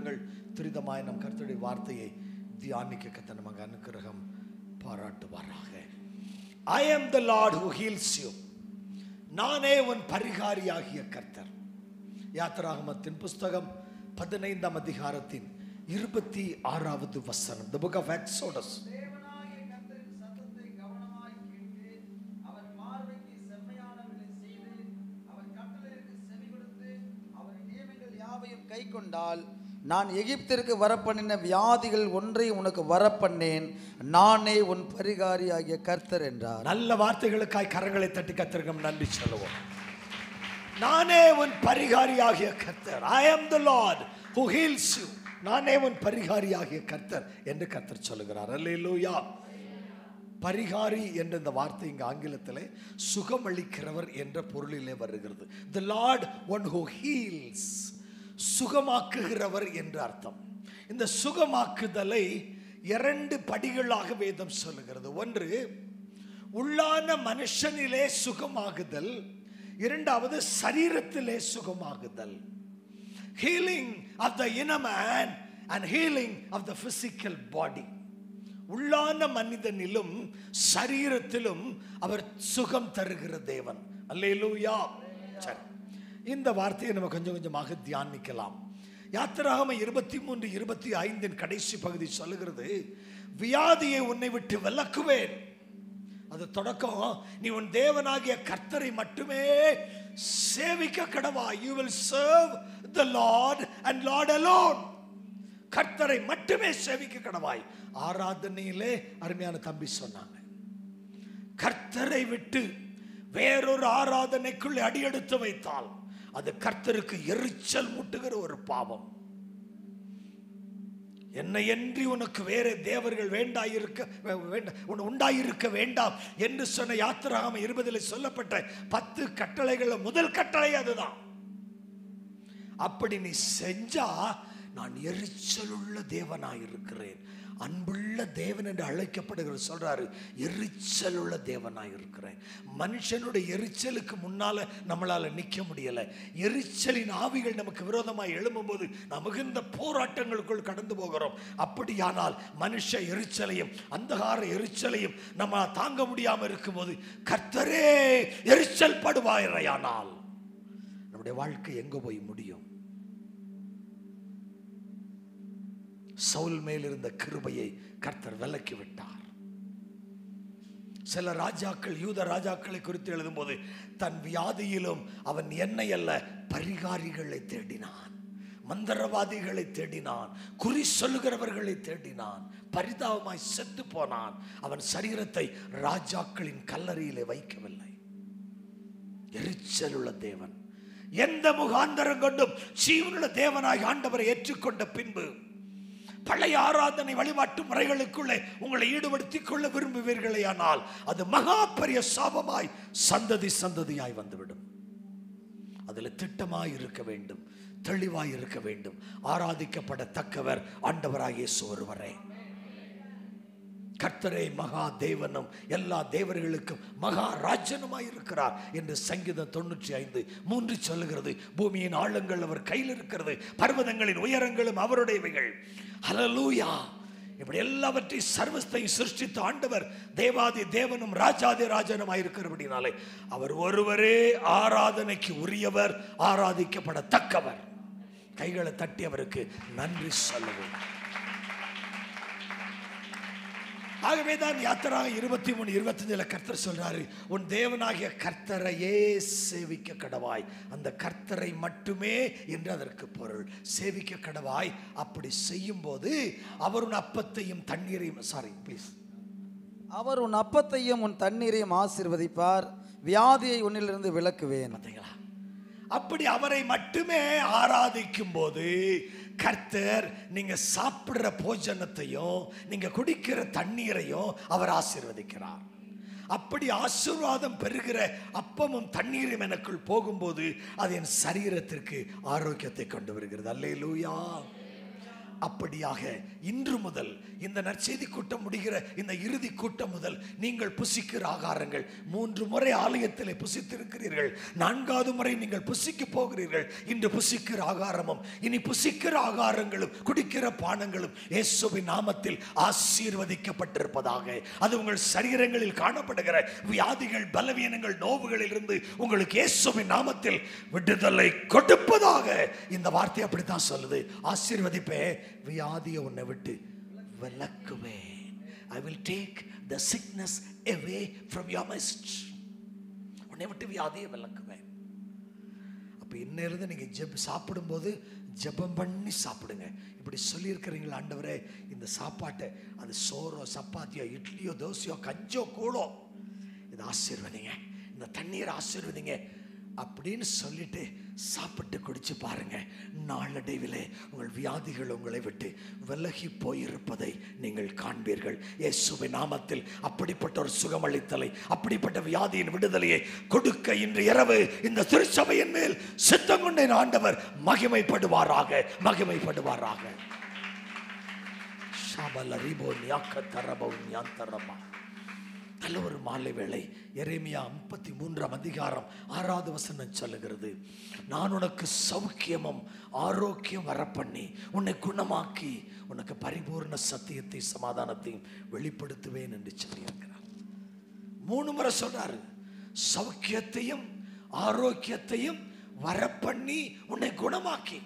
கொள்ளுங்கள் துரிதமாய் நம் கருத்துடைய வார்த்தையை தியானிக்க கத்த நமக்கு அனுக்கிரகம் பாராட்டுவாராக. I am the lord who heals you நானே உன் பரிகாரியாகிய கர்த்தர். யாத்திராகமத்தின் புஸ்தகம் பதினைந்தாம் அதிகாரத்தின் இருபத்தி ஆறாவது வசனம். த புக் ஆஃப் எக்ஸோடஸ் கை கொண்டால் நான் எகிப்திற்கு வரப்பண்ணின வியாதிகள் ஒன்றை உனக்கு வரப்பண்ணேன். நானே உன் பரிகாரியாகிய கர்த்தர் என்றார். நல்ல வார்த்தைகளுக்காய் கரங்களை தட்டி கத்திருக்கும் நன்றி சொல்லுவோம். நானே உன் பரிகாரியாகிய கர்த்தர். I am the lord who heals you நானே உன் பரிகாரியாகிய கர்த்தர் என்று கர்த்தர் சொல்லுகிறார். அல்லேலூயா பரிகாரி என்ற இந்த வார்த்தை இங்கே ஆங்கிலத்தில் சுகமளிக்கிறவர் என்ற பொருளிலே வருகிறது. The lord one who heals சுகமாக்குகிறவர் என்று அர்த்தம். இந்த சுகமாக்குதலை இரண்டு படிகளாக வேதம் சொல்லுகிறது. ஒன்று உள்ளான மனுஷனிலே சுகமாகுதல். இரண்டாவது சரீரத்திலே சுகமாகுதல். Healing of the இனமேன் and healing of the physical body உள்ளான மனிதனிலும் சரீரத்திலும் அவர் சுகம் தருகிற தேவன். அல்லேலூயா. சரி. இந்த வார்த்தையை நம்ம கொஞ்சம் கொஞ்சமாக தியானிக்கலாம். யாத்திராகம இருபத்தி மூன்று இருபத்தி ஐந்தின் கடைசி பகுதி சொல்லுகிறது வியாதியை உன்னை விட்டு விளக்குவேன் அது தொடக்கம். நீ உன் தேவனாகிய கர்த்தரை மட்டுமே சேவிக்க கடவா you will serve the lord and lord alone கர்த்தரை மட்டுமே சேவிக்க கடவாய் ஆராதனையிலே அருமையான தம்பி சொன்னாங்க. கர்த்தரை விட்டு வேறொரு ஆராதனைக்குள்ளே அடியெடுத்து வைத்தால் அது கர்த்தருக்கு எரிச்சல் மூட்டுகிற ஒரு பாவம். என்னை என்று உனக்கு வேற தேவர்கள் வேண்டாயிருக்க உன் உண்டாயிருக்க வேண்டாம் என்று சொன்ன யாத்திராம இருபதில் சொல்லப்பட்ட பத்து கட்டளைகள் முதல் கட்டளை அதுதான். அப்படி நீ செஞ்சா நான் எரிச்சலுள்ள தேவனாயிருக்கிறேன். அன்புள்ள தேவன் என்று அழைக்கப்படுகிற சொல்றாரு எரிச்சலுள்ள தேவனாயிருக்கிறேன் மனுஷனுடைய எரிச்சலுக்கு முன்னால் நம்மளால் நிற்க முடியலை. எரிச்சலின் ஆவிகள் நமக்கு விரோதமாக எழும்பும்போது நாம் போராட்டங்களுக்குள் கடந்து போகிறோம். அப்படியானால் மனுஷ எரிச்சலையும் அந்தகார எரிச்சலையும் நம்ம தாங்க முடியாமல் இருக்கும்போது கர்த்தரே எரிச்சல் படுவாயிரையானால் நம்முடைய வாழ்க்கை எங்கே போய் முடியும்? சவுல் மேல் இருந்த கிருபையை கர்த்தர் விலக்கி விட்டார் சில ராஜாக்கள் யூத ராஜாக்களை குறித்து எழுதும்போது தன் வியாதியிலும் அவன் என்னை அல்ல பரிகாரிகளை தேடினான் மந்திரவாதிகளை தேடினான் குறி சொல்லுகிறவர்களை தேடினான் பரிதாபமாய் செத்து போனான். அவன் சரீரத்தை ராஜாக்களின் கல்லறையிலே வைக்கவில்லை. எரிச்சல் உள்ள தேவன் எந்த முகாந்தரம் கொண்டும் சீவனுள்ள தேவனாய் ஆண்டவரை ஏற்றுக்கொண்ட பின்பு பழைய ஆராதனை வழிபாட்டு முறைகளுக்குள்ளே உங்களை ஈடுபடுத்திக் கொள்ள விரும்புவீர்களே ஆனால் அது மகா பெரிய சாபமாய் சந்ததி சந்ததியாய் வந்துவிடும். அதில் திட்டமாய் இருக்க வேண்டும் தெளிவாய் இருக்க வேண்டும். ஆராதிக்கப்படத்தக்கவர் ஆண்டவராகிய இயேசு கர்த்தரே மகா தேவனும் எல்லா தேவர்களுக்கும் மகா ராஜனுமாய் இருக்கிறார் என்று சங்கீதம் தொண்ணூற்றி ஐந்து மூன்று சொல்லுகிறது. பூமியின் ஆழங்கள் அவர் கையில் இருக்கிறது பர்வதங்களின் உயரங்களும் அவருடையவைகள். ஹலலூயா இப்படி எல்லாவற்றையும் சர்வஸ்தையும் சிருஷ்டித்த ஆண்டவர் தேவாதி தேவனும் ராஜாதி ராஜனுமாய் இருக்கிறபடினாலே அவர் ஒருவரே ஆராதனைக்கு உரியவர் ஆராதிக்கப்படத்தக்கவர். கைகளை தட்டி அவருக்கு நன்றி சொல்லுவோம். ஆகவே தான் யாத்திரா இருபத்தி மூணு இருபத்தஞ்சில் கர்த்தர் சொல்றாரு உன் தேவனாகிய கர்த்தரையே சேவிக்க கடவாய் அந்த கர்த்தரை மட்டுமே என்று அதற்கு பொருள். சேவிக்க கடவாய் அப்படி செய்யும் போது அவர் உன் அப்பத்தையும் தண்ணீரையும் சாரி ப்ளீஸ் அவர் உன் அப்பத்தையும் உன் தண்ணீரையும் ஆசீர்வதிப்பார். வியாதியை உன்னிலிருந்து விலக்குவேன். பார்த்தீங்களா அப்படி அவரை மட்டுமே ஆராதிக்கும் போது கர்த்தர் நீங்க சாப்பிடுற போஜனத்தையும் நீங்க குடிக்கிற தண்ணீரையும் அவர் ஆசீர்வதிக்கிறார். அப்படி ஆசீர்வாதம் பெறுகிற அப்பமும் தண்ணீரும் எனக்குள் போகும்போது அது என் சரீரத்திற்கு ஆரோக்கியத்தை கொண்டு வருகிறது. அல்லேலூயா. அப்படியாக இன்று முதல் இந்த நற்செய்தி கூட்டம் முடிகிற இந்த இறுதி கூட்டம் முதல் நீங்கள் புசிக்கிற ஆகாரங்கள். மூன்று முறை ஆலயத்திலே புசித்திருக்கிறீர்கள். நான்காவது முறை நீங்கள் புசிக்க போகிறீர்கள். இன்று புசிக்கிற ஆகாரமும் இனி புசிக்கிற ஆகாரங்களும் குடிக்கிற பானங்களும் இயேசுவின் நாமத்தில் ஆசீர்வதிக்கப்பட்டிருப்பதாக. அது உங்கள் சரீரங்களில் காணப்படுகிற வியாதிகள் பலவீனங்கள் நோவுகளில் இருந்து உங்களுக்கு இயேசுவின் நாமத்தில் விடுதலை கொடுப்பதாக இந்த வார்த்தை அப்படித்தான் சொல்லுது. ஆசீர்வதிப்பே வியாதியை உன்னை விட்டு விலக்குவேன் I will take the sickness away from your midst உன்னை விட்டு வியாதியை விளக்குவேன். அப்போ இன்னிருந்து நீங்கள் ஜெப் சாப்பிடும்போது ஜெபம் பண்ணி சாப்பிடுங்க. இப்படி சொல்லியிருக்கிறீங்களா ஆண்டவரே இந்த சாப்பாட்டை அது சோறோ சப்பாத்தியோ இட்லியோ தோசையோ கஞ்சோ கூழோ இதை ஆசீர்வதிங்க. இந்த தண்ணீரை ஆசீர்வதிங்க. அப்படின்னு சொல்லிட்டு சாப்பிட்டு குடிச்சு பாருங்க. நாளடைவிலே உங்கள் வியாதிகள் உங்களை விட்டு விலகி போயிருப்பதை நீங்கள் காண்பீர்கள். இயேசுவை நாமத்தில் அப்படிப்பட்ட ஒரு சுகமளித்தலை அப்படிப்பட்ட வியாதியின் விடுதலையை கொடுக்க இன்று இரவு இந்த திருச்சபையின் மேல் சித்தம் கொண்டேன் ஆண்டவர் மகிமைப்படுவாராக மகிமைப்படுவாராக. ஷாபல ரிபோ நியாக்க தரபோ தரமா நல்ல ஒரு மாலை வேளை. எரேமியா முப்பத்தி மூன்றாம் அதிகாரம் ஆறாவது வசனம் சொல்லுகிறது. நான் உனக்கு சௌக்கியமும் ஆரோக்கியம் வரப்பண்ணி உன்னை குணமாக்கி உனக்கு பரிபூர்ண சத்தியத்தை சமாதானத்தையும் வெளிப்படுத்துவேன் என்று சொல்லியிருக்கிறார் மூணு முறை சொன்னார் சௌக்கியத்தையும் ஆரோக்கியத்தையும் வரப்பண்ணி உன்னை குணமாக்கி.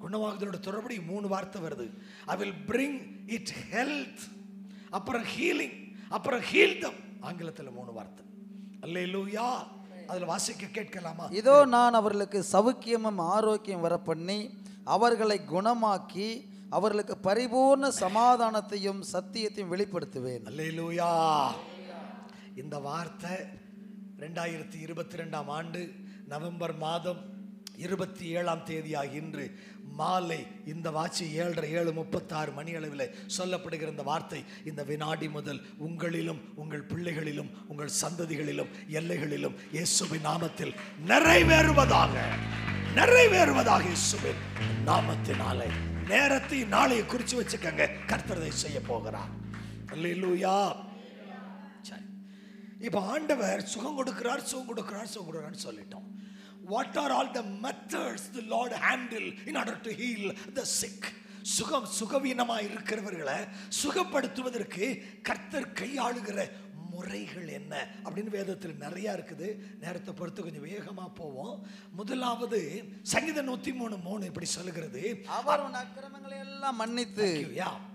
குணமாகுதலோட தொடர்படி மூணு வார்த்தை வருது. I will bring it health அப்புறம் ஹீலிங் அப்புறம் ஹீல் தம் ஆங்கிலத்தில் மூணு வார்த்தை. அல்லேலூயா. அதுல வாசிக்க கேட்கலாமா? இதோ நான் அவர்களுக்கு சவுக்கியமும் ஆரோக்கியம் வர பண்ணி அவர்களை குணமாக்கி அவர்களுக்கு பரிபூர்ண சமாதானத்தையும் சத்தியத்தையும் வெளிப்படுத்துவேன். அல்லேலூயா. இந்த வார்த்தை ரெண்டாயிரத்தி இருபத்தி ரெண்டாம் ஆண்டு நவம்பர் மாதம் இருபத்தி ஏழாம் தேதியாக இன்று மாலை இந்த வாட்சி ஏழரை ஏழு முப்பத்தாறு மணி அளவில் சொல்லப்படுகிற இந்த வார்த்தை இந்த வினாடி முதல் உங்களிலும் உங்கள் பிள்ளைகளிலும் உங்கள் சந்ததிகளிலும் எல்லைகளிலும் இயேசுவின் நாமத்தில் நிறைவேறுவதாக நிறைவேறுவதாக இயேசுவின் நாமத்தினாலே. நேரத்தை நாளையை குறிச்சு வச்சுக்கங்க. கர்த்தரதை செய்ய போகிறார். இல்லையா சரி. இப்போ ஆண்டவர் சுகம் கொடுக்கிறார் சுகம் கொடுக்கிறார் சுகம் கொடுக்குறான்னு சொல்லிட்டோம். What are all the methods the lord handle in order to heal the sick சுகம் சுகவீனமாக இருக்கிறவர்களை சுகப்படுத்துவதற்கு கர்த்தர் கையாளுகிற முறைகள் என்ன? அப்படின்னு வேதத்தில் நிறைய இருக்குது. நேரத்தை பொறுத்து கொஞ்சம் வேகமாக போவோம். முதலாவது சங்கீத நூற்றி மூணு மூணு இப்படி சொல்லுகிறது. அவர் உன் அக்கிரமங்களை எல்லாம் மன்னித்து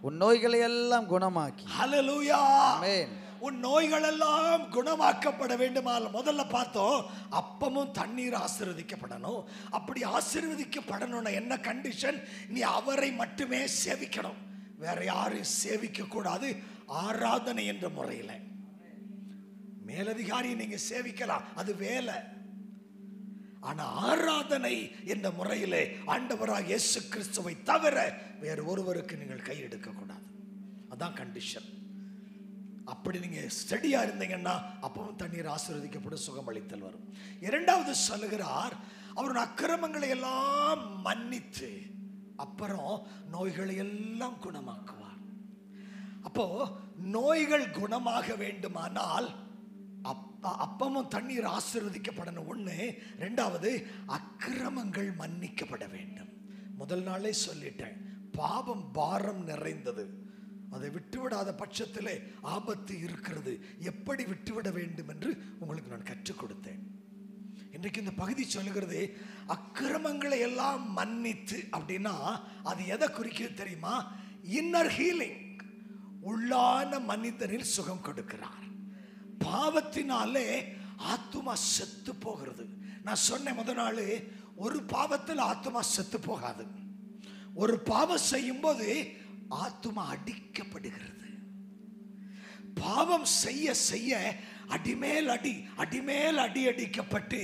உன் நோய்களை எல்லாம் குணமாக்கி. ஹalleluya ஆமென். உன் நோய்கள் எல்லாம் குணமாக்கப்பட வேண்டுமால் முதல்ல பார்த்தோம் அப்பமும் தண்ணீர் ஆசிர்வதிக்கப்படணும். அப்படி ஆசீர்வதிக்கப்படணும்னா என்ன கண்டிஷன் நீ அவரை மட்டுமே சேவிக்கணும். வேற யாரும் சேவிக்க கூடாது ஆராதனை என்ற முறையில். மேலதிகாரியை நீங்க சேவிக்கலாம். அது வேலை. ஆனா ஆராதனை என்ற முறையிலே ஆண்டவராக இயேசு கிறிஸ்துவை தவிர வேறு ஒருவருக்கு நீங்கள் கை எடுக்க கூடாது அதான் கண்டிஷன் அப்படி நீங்கள் ஸ்டடியாக இருந்தீங்கன்னா அப்பவும் தண்ணீர் ஆசீர்வதிக்கப்படும் சுகமளித்தல் வரும். இரண்டாவது சொல்லுகிறார் அவருடைய அக்கிரமங்களை எல்லாம் மன்னித்து அப்புறம் நோய்களை எல்லாம் குணமாக்குவார். அப்போ நோய்கள் குணமாக வேண்டுமானால் அப்ப அப்பமும் தண்ணீர் ஆசீர்வதிக்கப்படணும். ஒண்ணு ரெண்டாவது அக்கிரமங்கள் மன்னிக்கப்பட வேண்டும். முதல் நாளே சொல்லிட்டேன் பாவம் பாரம் நிறைந்தது. அதை விட்டுவிடாத பட்சத்திலே ஆபத்து இருக்கிறது. எப்படி விட்டுவிட வேண்டும் என்று உங்களுக்கு நான் கற்றுக் கொடுத்தேன். இன்றைக்கு இந்த பகுதி சொல்லுகிறது அக்கிரமங்களை எல்லாம் மன்னித்து அப்படின்னா அது எதை குறிக்கிறது தெரியுமா? இன்னர் ஹீலிங் உள்ளான மனிதனில் சுகம் கொடுக்கிறார். பாவத்தினாலே ஆத்துமா செத்து போகிறது. நான் சொன்னேன் முத நாள் ஒரு பாவத்தில் ஆத்துமா செத்து போகாது. ஒரு பாவம் செய்யும்போது ஆத்துமா அடிக்கப்படுகிறது. பாவம் செய்ய செய்ய அடிமேல் அடி அடிமேல் அடி அடிக்கப்பட்டு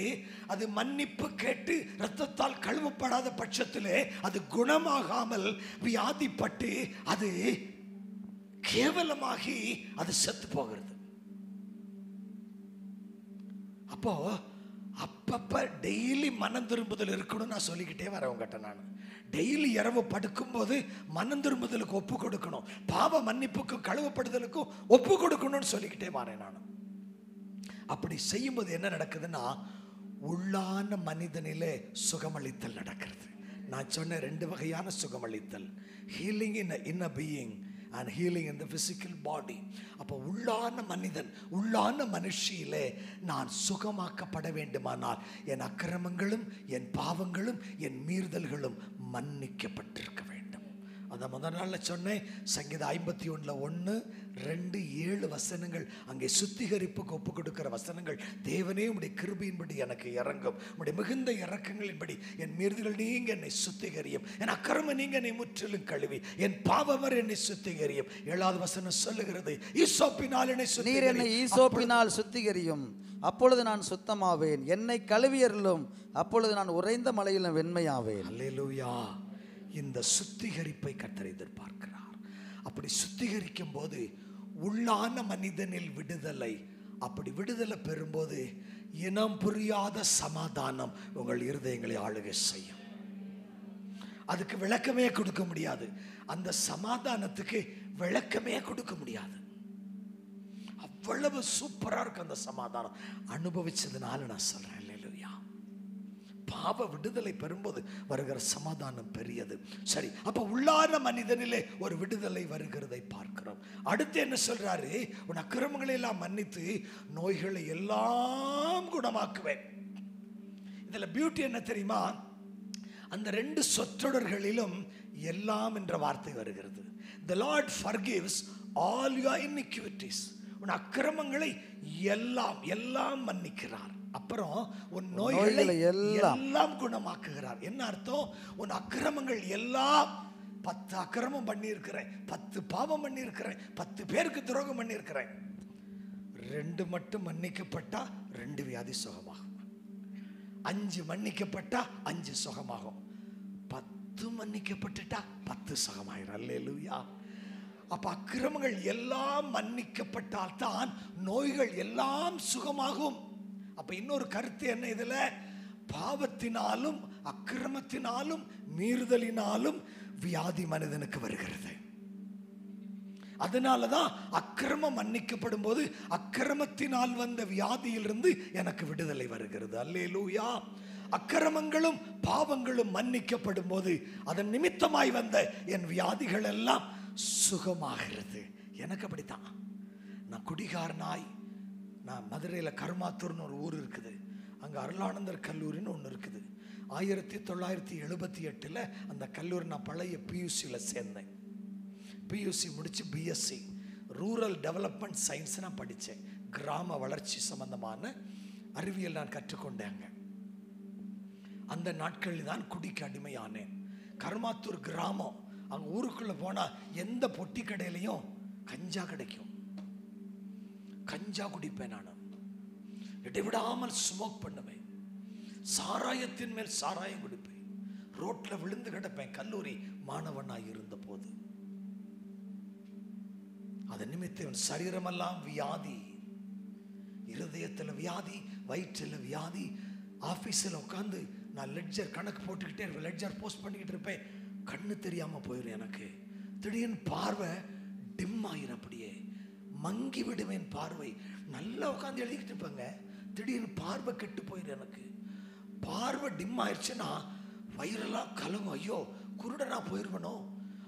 அது மன்னிப்பு கேட்டு ரத்தத்தால் கழுவப்படாத பட்சத்திலே அது குணமாகாமல் வியாதிப்பட்டு அது கேவலமாகி அது செத்து போகிறது. அப்போ அப்பப்போ டெய்லி மனம் திரும்புதல் இருக்கணும்னு நான் சொல்லிக்கிட்டே வரேன் உங்ககிட்ட நான். டெய்லி இரவு படுக்கும்போது மனம் திரும்புதலுக்கு ஒப்பு கொடுக்கணும். பாவ மன்னிப்புக்கும் கழுவப்படுதலுக்கும் ஒப்பு கொடுக்கணும்னு சொல்லிக்கிட்டே வரேன் நான். அப்படி செய்யும்போது என்ன நடக்குதுன்னா உள்ளான மனிதனிலே சுகமளித்தல் நடக்கிறது. நான் சொன்ன ரெண்டு வகையான சுகமளித்தல். Healing in in a being and healing in the physical body அப்போ உள்ளான மனிதன் உள்ளான மனுஷியிலே நான் சுகமாக்கப்பட வேண்டுமானால் என் அக்கிரமங்களும் என் பாவங்களும் என் மீறுதல்களும் மன்னிக்கப்பட்டிருக்க வேண்டும். அதை முதல் நாளில் சொன்னேன். சங்கீதம் ஐம்பத்தி ஒன்றில் ஒன்று ரெண்டு ஏழு வசனங்கள். அங்கே சுத்திகரிப்புக்கு ஒப்பு கொடுக்கிற வசனங்கள். தேவனே உடைய கிருபையின்படி எனக்கு இறங்கும். உடைய மிகுந்த இறக்கங்களின்படி என் மீறுதல்கள் நீங்க என்னை சுத்திகரியும். என் அக்கிரம நீங்க என்னை முற்றிலும் கழுவி. என் பாவமர் என்னை சுத்திகரியும். ஏழாவது வசனம் சொல்லுகிறது ஈசோப்பினால் என்னை நீர் என்னை ஈசோப்பினால் சுத்திகரியும். அப்பொழுது நான் சுத்தமாவேன். என்னை கழுவியருளும். அப்பொழுது நான் உறைந்த மலையிலும் வெண்மையாவேன். அல்லேலூயா இந்த சுத்திகரிப்பை கத்தர் எதிர்பார்க்கிறார். அப்படி சுத்திகரிக்கும் போது உள்ளான மனிதனில் விடுதலை அப்படி விடுதலை பெறும்போது இனம் புரியாத சமாதானம் உங்கள் இருதயங்களை ஆளுகை செய்யும். அதுக்கு விளக்கமே கொடுக்க முடியாது. அந்த சமாதானத்துக்கு விளக்கமே கொடுக்க முடியாது. அவ்வளவு சூப்பரா இருக்கு அந்த சமாதானம். அனுபவிச்சதுனால நான் சொல்றேன். பாவ விடுதலை பெறும்போது வருகிற சமாதானம் பெரியது. சரி அப்ப உள்ளார மனிதனிலே ஒரு விடுதலை வருகிறதை பார்க்கிறோம். அடுத்து என்ன சொல்றாரு? உன் அக்கிரமங்களை எல்லாம் மன்னித்து நோய்களை எல்லாம் குணமாக்குவேன். இதுல பியூட்டி என்ன தெரியுமா? அந்த ரெண்டு சொற்றொடர்களிலும் எல்லாம் என்ற வார்த்தை வருகிறது. The lord forgives all your iniquities. உன் அக்கிரமங்களை எல்லாம் எல்லாம் மன்னிக்கிறார். அப்புறம் உன் நோய்களை. எல்லாம் குணமாக்குகிறார். என்ன அர்த்தம்? உன் அக்கிரமங்கள் எல்லாம் பத்து அக்கிரமம் பண்ணியிருக்கிறேன் பத்து பாவம் பண்ணியிருக்கிறேன் பத்து பேருக்கு துரோகம் பண்ணியிருக்கிறேன். ரெண்டு மட்டும் மன்னிக்கப்பட்டா ரெண்டு வியாதி சுகமாகும். அஞ்சு மன்னிக்கப்பட்டா அஞ்சு சுகமாகும். பத்து மன்னிக்கப்பட்டுட்டா பத்து சுகமாயிரும். அல்லேலூயா. அப்ப அக்கிரமங்கள் எல்லாம் மன்னிக்கப்பட்டால் தான் நோய்கள் எல்லாம் சுகமாகும். அப்ப இன்னொரு கருத்து என்ன இதுல? பாவத்தினாலும் அக்கிரமத்தினாலும் மீறுதலினாலும் வியாதி மனிதனுக்கு வருகிறது. அதனாலதான் அக்கிரமம் மன்னிக்கப்படும் போது அக்கிரமத்தினால் வந்த வியாதியிலிருந்து எனக்கு விடுதலை வருகிறது. அல்லேலூயா. அக்கிரமங்களும் பாவங்களும் மன்னிக்கப்படும் போது அதன் நிமித்தமாய் வந்த என் வியாதிகள் எல்லாம் சுகமாகிறது. எனக்கு அப்படித்தான். நான் குடிகாரனாய் நான் மதுரையில் கருமாத்தூர்னு ஒரு ஊர் இருக்குது. அங்கே அருளானந்தர் கல்லூரின்னு ஒன்று இருக்குது. ஆயிரத்தி தொள்ளாயிரத்தி எழுபத்தி எட்டில் அந்த கல்லூரி நான் பழைய பியூசியில் சேர்ந்தேன். பியூசி முடித்து பிஎஸ்சி ரூரல் டெவலப்மெண்ட் சயின்ஸ் நான் படித்தேன் கிராம வளர்ச்சி சம்பந்தமான அறிவியல் நான் கற்றுக்கொண்டேங்க அந்த நாட்களில் தான் குடிக்கு அடிமையானேன். கருமாத்தூர் கிராமம். அங்கே ஊருக்குள்ளே போனால் எந்த பொட்டி கடையிலையும் கஞ்சா கிடைக்கும். கஞ்சா குடிப்பேன் நான். இடைவிடாமல் ஸ்மோக் பண்ணுவேன். சாராயத்தின் மேல் சாராயம் குடிப்பேன். ரோட்ல விழுந்து கிடப்பேன். கல்லூரி மாணவனாய் இருந்த போது அதன் நிமித்தம் சரீரமெல்லாம் வியாதி. இருதயத்தில் வியாதி வயிற்றில் வியாதி. ஆஃபீஸில் உட்காந்து நான் லெட்ஜர் கணக்கு போட்டுக்கிட்டே இருப்பேன். லெட்ஜர் போஸ்ட் பண்ணிக்கிட்டு இருப்பேன். கண்ணு தெரியாமல் போயிடும் எனக்கு. திடீர்னு பார்வை டிம் ஆயிரும் அப்படியே. மங்கி விடுவேன் பார்வை. நல்லா உட்காந்து எழுதிக்கிட்டு இருப்பேங்க. திடீர்னு பார்வை கெட்டு போயிடும் எனக்கு. பார்வை டிம் ஆயிடுச்சுன்னா வயிறெல்லாம் கலங்கும். ஐயோ குருடனா போயிருவனோ?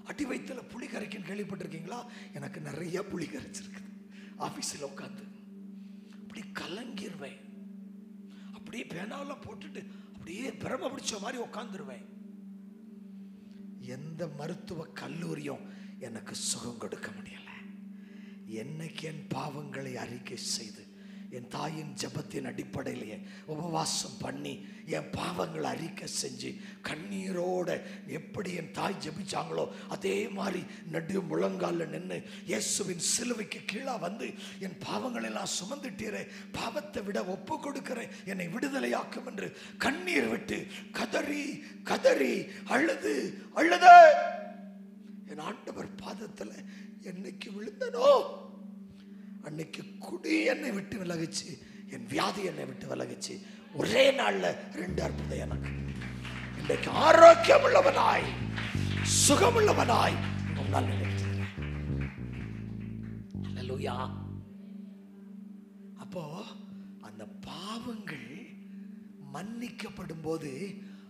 அடி வயிற்றுல புளி கரைக்குன்னு கேள்விப்பட்டிருக்கீங்களா? எனக்கு நிறைய புளி கரைச்சிருக்குது. ஆஃபீஸில் உட்காந்து அப்படி கலங்கிருவேன். அப்படியே பேனாவெல்லாம் போட்டுட்டு அப்படியே பிரம பிடிச்ச மாதிரி உட்காந்துருவேன் எந்த மருத்துவ கல்லூரியும் எனக்கு சுகம் கொடுக்க முடியல. என்னைக்கு என் பாவங்களை அறிக்கை செய்து என் தாயின் ஜெபத்தின் அடிப்படையிலேயே உபவாசம் பண்ணி என் பாவங்களை அறிக்கை செஞ்சு கண்ணீரோட எப்படி என் தாய் ஜெபிச்சாங்களோ அதே மாதிரி நடு முழங்கால நின்று இயேசுவின் சிலுவைக்கு கீழே வந்து என் பாவங்களெல்லாம் சுமந்துட்டீரே பாவத்தை விட ஒப்பு கொடுக்கிறேன் என்னை விடுதலையாக்கும் என்று கண்ணீர் விட்டு கதறி கதறி அழுது அழுத என் ஆண்டவர் பாதத்தில் என்னைக்கு விழுந்தனோ அன்னைக்கு குடி என்னை விட்டு விலகுச்சு என் வியாதி என்னை விட்டு விலகிச்சு. ஒரே நாள்ல ரெண்டு அற்புதம் எனக்கு இன்றைக்கு ஆரோக்கியம் உள்ளவனாய் சுகமுள்ளவனாய் உன்னால் நினைக்கிறேன். அப்போ அந்த பாவங்கள் மன்னிக்கப்படும் போது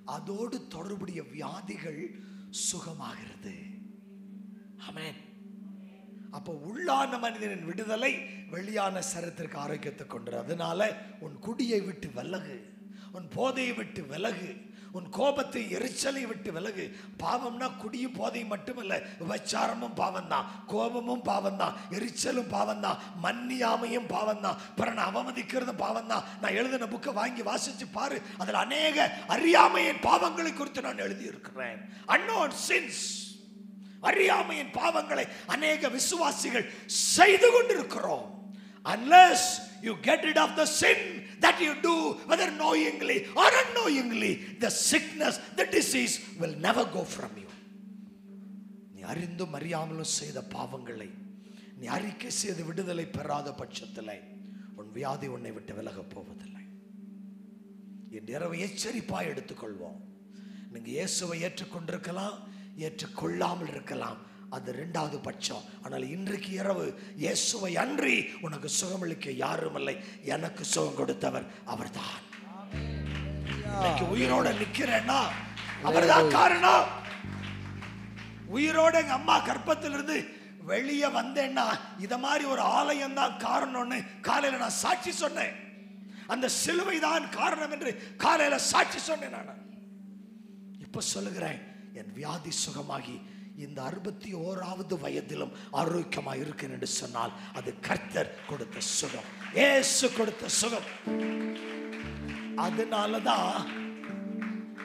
அதோடு தொடர்புடைய வியாதிகள் சுகமாகிறது. ஆமென். அப்போ உள்ளான மனிதனின் விடுதலை வெளியான சரத்திற்கு ஆரோக்கியத்தை கொண்டு அதனால உன் குடியை விட்டு விலகு உன் போதையை விட்டு விலகு உன் கோபத்தை எரிச்சலை விட்டு விலகு. பாவம்னா குடியும் போதையும் மட்டுமல்ல விபச்சாரமும் பாவம்தான் கோபமும் பாவம்தான் எரிச்சலும் பாவம்தான் மன்னியாமையும் பாவம்தான். பிறனை அவமதிக்கிறதும் பாவம்தான். நான் எழுதின புக்கை வாங்கி வாசிச்சு பாரு அதில் அநேக அறியாமையின் பாவங்களை குறித்து நான் எழுதியிருக்கிறேன். அன்னோன் சின்ஸ் அறியாமையின் பாவங்களை அநேக விசுவாசிகள் செய்து கொண்டிருக்கிறோம். Unless you get rid of the sin that you do whether knowingly or unknowingly the sickness the disease will never go from you. நீ அறிந்தும் அறியாமலும் செய்த பாவங்களை நீ அறிக்கை செய்து விடுதலை பெறாத பட்சத்தில் உன் வியாதி உன்னை விட்டு விலகப் போவதில்லை. என் இரவு எச்சரிப்பாக எடுத்துக்கொள்வோம். நீங்கள் இயேசுவை ஏற்றுக்கொண்டிருக்கலாம் ஏற்றுக்கொள்ளாமல் இருக்கலாம். அது ரெண்டாவது பட்சம். ஆனால் இன்றைக்கு இரவு இயேசுவை அன்றி உனக்கு சுகமளிக்க யாரும் இல்லை. எனக்கு சுகம் கொடுத்தவர் அவர்தான். உயிரோட நிக்கிறேன்னா அவர்தான் காரணம். உயிரோட எங்க அம்மா கற்பத்திலிருந்து வெளியே வந்தேன்னா இத மாதிரி ஒரு ஆலயம் தான் காரணம்னு காலையில நான் சாட்சி சொன்னேன். அந்த சிலுவை தான் காரணம் என்று காலையில சாட்சி சொன்னேன் நான். இப்ப சொல்லுகிறேன். என் வியாதி சுகமாகி இந்த அறுபத்தி ஓராவது வயதிலும் ஆரோக்கியமாக இருக்கேன் என்று சொன்னால் அது கர்த்தர் கொடுத்த சுகம். ஏசு கொடுத்த சுகம். அதனால தான்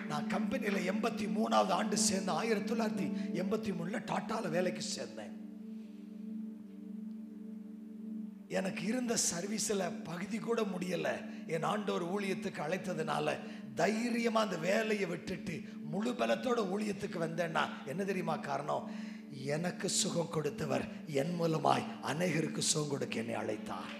நான் கம்பெனியில் எண்பத்தி மூணாவது ஆண்டு சேர்ந்த ஆயிரத்தி தொள்ளாயிரத்தி எண்பத்தி மூணுல டாட்டாவில் வேலைக்கு சேர்ந்தேன். எனக்கு இருந்த சர்வீஸில் பகுதி கூட முடியல. என் ஆண்டோர் ஊழியத்துக்கு அழைத்ததுனால தைரியமாக அந்த வேலையை விட்டுட்டு முழு பலத்தோட ஊழியத்துக்கு வந்தேன்னா என்ன தெரியுமா காரணம்? எனக்கு சுகம் கொடுத்தவர் என் மூலமாய் அநேகருக்கு சுகம் கொடுக்க என்னை அழைத்தார்.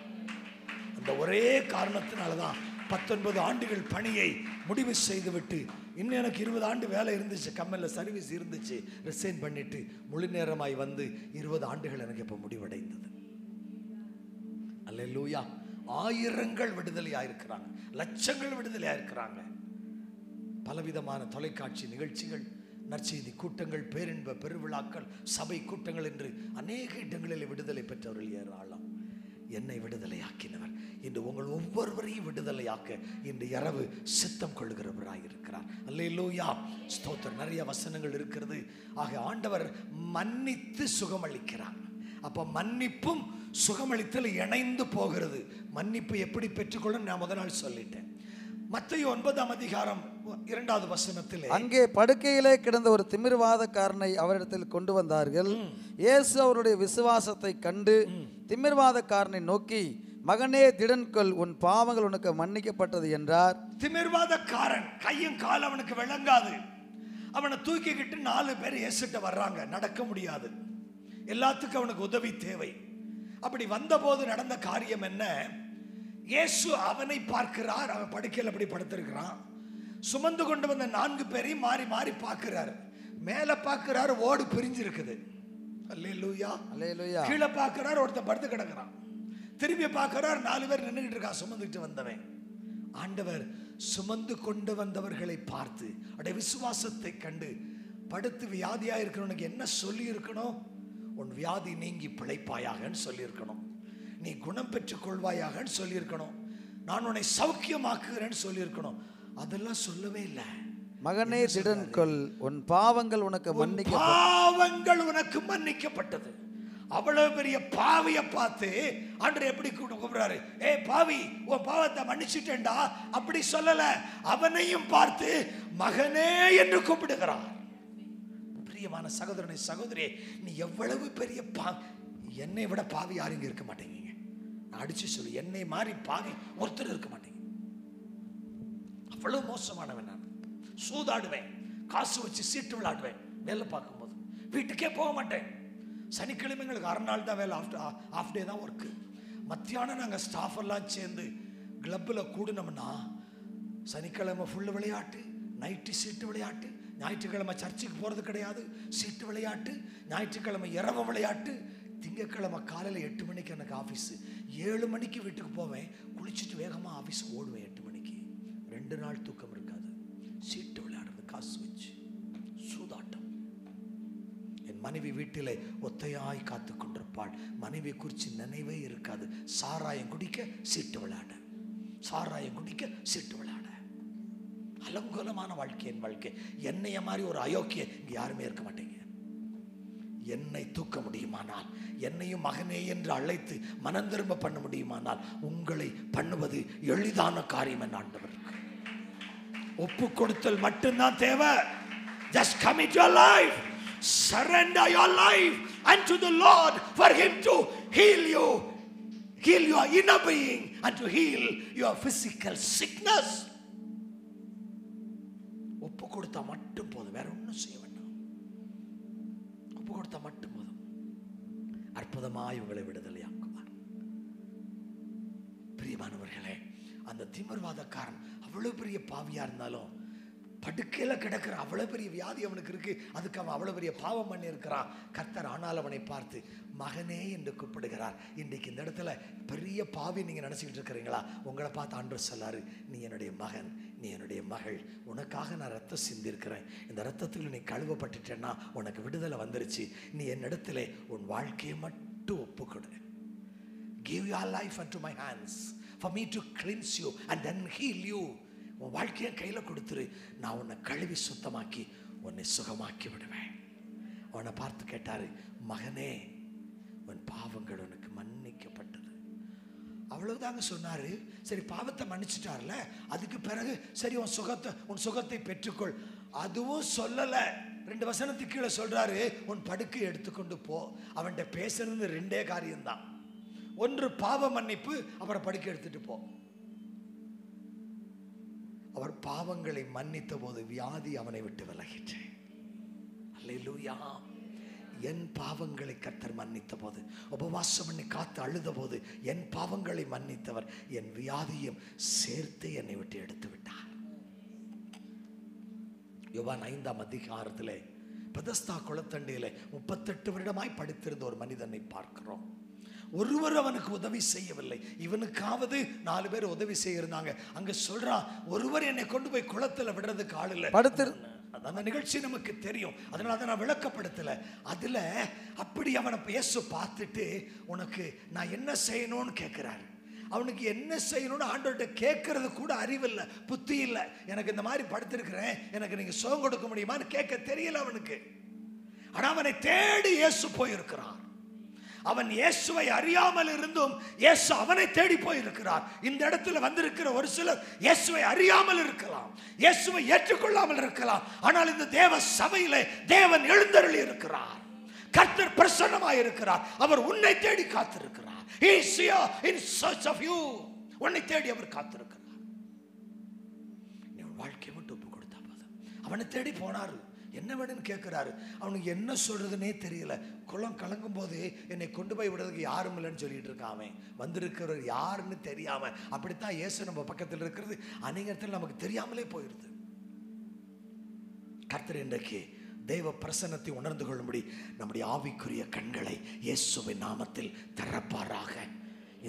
அந்த ஒரே காரணத்தினால தான் பத்தொன்பது ஆண்டுகள் பணியை முடிவு செய்துவிட்டு இன்னும் எனக்கு இருபது ஆண்டு வேலை இருந்துச்சு கம்மலில் சர்வீஸ் இருந்துச்சு ரிசைன் பண்ணிட்டு முழு நேரமாய் வந்து இருபது ஆண்டுகள் எனக்கு இப்போ முடிவடைந்தது. அல்ல லூயா ஆயிரங்கள் விடுதலையாயிருக்கிறாங்க. லட்சங்கள் விடுதலையாயிருக்கிறாங்க. பலவிதமான தொலைக்காட்சி நிகழ்ச்சிகள் நற்செய்தி கூட்டங்கள் பேரின்ப பெருவிழாக்கள் சபை கூட்டங்கள் என்று அநேக இடங்களில் விடுதலை பெற்றவர்கள் ஏராளம். என்னை விடுதலையாக்கினவர். இன்று உங்கள் ஒவ்வொருவரையும் விடுதலையாக்க இன்று இரவு சித்தம் கொள்கிறவராய் இருக்கிறார். அல்லேலூயா. ஸ்தோத்திரம். நிறைய வசனங்கள் இருக்கிறது. ஆக ஆண்டவர் மன்னித்து சுகமளிக்கிறார். அப்ப மன்னிப்பும் சுகமளித்தல் இணைந்து போகிறது. மன்னிப்பு எப்படி பெற்றுக்கொள்ளும்? நான் முதல் நாள் சொல்லிட்டேன். மத்திய ஒன்பதாம் அதிகாரம் இரண்டாவது வசனத்திலே அங்கே படுக்கையிலே கிடந்த ஒரு திமிர்வாதக்காரனை அவரிடத்தில் கொண்டு வந்தார்கள். இயேசு அவருடைய விசுவாசத்தை கண்டு திமிர்வாதக்காரனை நோக்கி மகனே திடன்கொள் உன் பாவங்கள் உனக்கு மன்னிக்கப்பட்டது என்றார். திமிர்வாதக்காரன் கையும் கால் அவனுக்கு விளங்காது. அவனை தூக்கிக்கிட்டு நாலு பேர் இயேசுட்ட வர்றாங்க. நடக்க முடியாது. எல்லாத்துக்கும் அவனுக்கு உதவி தேவை. அப்படி வந்தபோது நடந்த காரியம் என்ன? இயேசு அவனை பார்க்கிறார். அவன் படுக்கையில் அப்படி படுத்திருக்கிறான். சுமந்து கொண்டு வந்த நான்கு பேரையும் மாறி மாறி பார்க்கிறார். மேல பார்க்கிறாரு ஓடு பிரிஞ்சிருக்குது. கீழே பார்க்கிறார் ஒருத்தன் படுத்து கிடக்குறான். திரும்பி பார்க்கிறார் நாலு பேர் நின்றுகிட்டு இருக்கான் சுமந்துட்டு வந்தவன். ஆண்டவர் சுமந்து கொண்டு வந்தவர்களை பார்த்து அடைய விசுவாசத்தை கண்டு படுத்து வியாதியா இருக்கிறவனுக்கு என்ன சொல்லி இருக்கணும் உன் வியாதி நீங்கி பிழைப்பாயாகன்னு சொல்லியிருக்கணும். நீ குணம் பெற்றுக் கொள்வாயாகன்னு சொல்லியிருக்கணும். நான் உன்னை சௌக்கியமாக்குகிறேன்னு சொல்லியிருக்கணும். அதெல்லாம் சொல்லவே இல்லை. மகனே திடன்கொள் உன் பாவங்கள் உனக்கு உன் மன்னிக்க பாவங்கள் உனக்கு மன்னிக்கப்பட்டது. அவ்வளவு பெரிய பாவிய பார்த்து ஆண்டவர் எப்படி கூப்பிடுறாரு? ஏ பாவி உன் பாவத்தை மன்னிச்சிட்டேன்டா. அப்படி சொல்லல. அவனையும் பார்த்து மகனே என்று கூப்பிடுகிறார். பிரியமான சகோதரனை சகோதரியே நீ எவ்வளவு பெரிய பா என்னை விட பாவி யாரும் இங்க இருக்க மாட்டேங்க நான் அடிச்சு சொல்லு என்னை மாதிரி பாவி ஒருத்தர் இருக்க மாட்டேங்க அவ்வளவு மோசமானவன் நான். சூதாடுவேன் காசு வச்சு சீட்டு விளையாடுவேன் வேலை பார்க்கும்போது. வீட்டுக்கே போக மாட்டேன். சனிக்கிழமைங்களுக்கு அரை நாள் தான் வேலை ஆஃப் ஆஃப் டே தான் ஒர்க்கு மத்தியானம் நாங்கள் ஸ்டாஃப் எல்லாம் சேர்ந்து கிளப்பில் கூடினோம்னா சனிக்கிழமை ஃபுல்லு விளையாட்டு நைட்டு சீட்டு விளையாட்டு ஞாயிற்றுக்கிழமை சர்ச்சுக்கு போகிறது கிடையாது சீட்டு விளையாட்டு ஞாயிற்றுக்கிழமை இரவு விளையாட்டு திங்கக்கிழமை காலையில் எட்டு மணிக்கு எனக்கு ஆஃபீஸு ஏழு மணிக்கு வீட்டுக்கு போவேன் குளிச்சுட்டு வேகமாக ஆஃபீஸ் ஓடுவேன். ரெண்டு நாள் தூக்கம் இருக்காது. சீட்டு விளையாடுறது காசு வச்சு. சூதாட்டம். என் மனைவி வீட்டிலே ஒத்தையாய் காத்து கொண்டிருப்பாள். மனைவி குறித்து நினைவே இருக்காது. சாராயம் குடிக்க சீட்டு விளையாட. சாராயம் குடிக்க சீட்டு விளையாட. அலங்கோலமான வாழ்க்கை என் வாழ்க்கை. என்னைய மாதிரி ஒரு அயோக்கிய இங்கே யாருமே இருக்க மாட்டேங்க. என்னை தூக்க முடியுமானால் என்னையும் மகனே என்று அழைத்து மனந்திரும்ப பண்ண முடியுமானால் உங்களை பண்ணுவது எளிதான காரியம் என் ஆண்டவர். ஒப்பு கொடுத்தல் மட்டும்தான் தேவை just commit your life surrender your life unto the lord for him to heal you heal your inner being and to heal your physical sickness ஒப்பு கொடுத்தா மட்டும் போதும் வேற ஒன்றும் செய்ய வேண்டாம் ஒப்பு கொடுத்தா மட்டும் போதும் அற்புதமாய் உங்களை விடுதலையாக்குவார் பிரியமானவர்களே அந்த திமிர்வாதக்காரன் அவ்வளோ பெரிய பாவியாக இருந்தாலும் படுக்கையில் கிடக்கிற அவ்வளோ பெரிய வியாதி அவனுக்கு இருக்கு. அதுக்கு அவன் அவ்வளோ பெரிய பாவம் பண்ணியிருக்கிறான் கர்த்தர் ஆனால் அவனை பார்த்து மகனே என்று கூப்பிடுகிறார். இன்றைக்கு இந்த இடத்துல பெரிய பாவி நீங்கள் நினச்சிக்கிட்டு இருக்கிறீங்களா? உங்களை பார்த்து ஆண்டு சொல்லாரு நீ என்னுடைய மகன் நீ என்னுடைய மகள். உனக்காக நான் ரத்தம் சிந்திருக்கிறேன். இந்த ரத்தத்தில் நீ கழுவப்பட்டுட்டேன்னா உனக்கு விடுதலை வந்துருச்சு. நீ என்னிடத்துல உன் வாழ்க்கையை மட்டும் ஒப்புக்கொடு. Our life and to my hands for me to cleanse you and then heal you உன் வாழ்க்கையை கையில் கொடுத்துரு. நான் உன்னை கழுவி சுத்தமாக்கி உன்னை சுகமாக்கி விடுவேன். அவனை பார்த்து கேட்டாரு மகனே உன் பாவங்கள் உனக்கு மன்னிக்கப்பட்டது. அவ்வளவுதாங்க சொன்னார். சரி பாவத்தை மன்னிச்சிட்டார்ல. அதுக்கு பிறகு சரி உன் சுகத்தை உன் சுகத்தை பெற்றுக்கொள். அதுவும் சொல்லலை. ரெண்டு வசனத்துக்கு கீழே சொல்கிறாரு உன் படுக்கை எடுத்துக்கொண்டு போ. அவன்கிட்ட பேசுறது ரெண்டே காரியம்தான். ஒன்று பாவ மன்னிப்பு அவரை படுக்க எடுத்துட்டு போ. அவர் பாவங்களை மன்னித்த போது வியாதி அவனை விட்டு விலகிற்று. அல்லேலூயா. என் பாவங்களை கர்த்தர் மன்னித்த போது உபவாசம் பண்ணி காத்து அழுத போது என் பாவங்களை மன்னித்தவர் என் வியாதியும் சேர்த்து என்னை விட்டு எடுத்து விட்டார். யுவான் ஐந்தாம் அதிகாரத்திலே பெதஸ்தா குளத்தண்டையிலே முப்பத்தெட்டு வருடமாய் படித்திருந்த ஒரு மனிதனை பார்க்கிறோம். ஒருவர் அவனுக்கு உதவி செய்யவில்லை. இவனுக்காவது நாலு பேர் உதவி செய்யிருந்தாங்க. அங்க சொல்றான் ஒருவர் என்னை கொண்டு போய் குளத்துல விடுறதுக்கு ஆள் இல்லை. படுத்திரு அது அந்த நிகழ்ச்சி நமக்கு தெரியும். அதனால தான் நான் விளக்கப்படுத்தல. அதுல அப்படி அவனை இயேசு பார்த்துட்டு உனக்கு நான் என்ன செய்யணும்னு கேட்கிறாரு அவனுக்கு என்ன செய்யணும்னு ஆண்டவர்கிட்ட கேட்கறது கூட அறிவில்லை புத்தி இல்லை. எனக்கு இந்த மாதிரி படுத்திருக்கிறேன். எனக்கு நீங்க சுகம் கொடுக்க முடியுமான்னு கேட்க தெரியல அவனுக்கு. ஆனா அவனை தேடி இயேசு போயிருக்கிறான். அவன் இயேசுவை அறியாமல் இருந்தும் இயேசு அவனை தேடி போயிருக்கிறார். இந்த இடத்துல வந்திருக்கிற ஒரு சிலர் இயேசுவை அறியாமல் இருக்கலாம். இயேசுவை ஏற்றுக்கொள்ளாமல் இருக்கலாம். ஆனால் இந்த தேவ சபையிலே தேவன் எழுந்தருளி இருக்கிறார். கர்த்தர் பிரசன்னமாக இருக்கிறார். அவர் உன்னை தேடி காத்திருக்கிறார். He is here in உன்னை தேடி அவர் காத்திருக்கிறார். நீ வாழ்க்கையை மட்டும் ஒப்பு கொடுத்தா போதும். அவனை தேடி போனாரு. என்ன வேணும்னு கேட்குறாரு அவனுக்கு என்ன சொல்கிறதுனே தெரியல. குளம் கலங்கும் போது என்னை கொண்டு போய் விடுறதுக்கு யாரும் இல்லைன்னு சொல்லிட்டு இருக்கான் அவன். வந்திருக்கிறவர் யாருன்னு தெரியாமல் அப்படித்தான் இயேசு நம்ம பக்கத்தில் இருக்கிறது அநேகத்தில் நமக்கு தெரியாமலே போயிடுது கர்த்தர் இன்றைக்கு தெய்வ பிரசன்னத்தை உணர்ந்து கொள்ளும்படி நம்முடைய ஆவிக்குரிய கண்களை இயேசுவின் நாமத்தில் திறப்பாராக.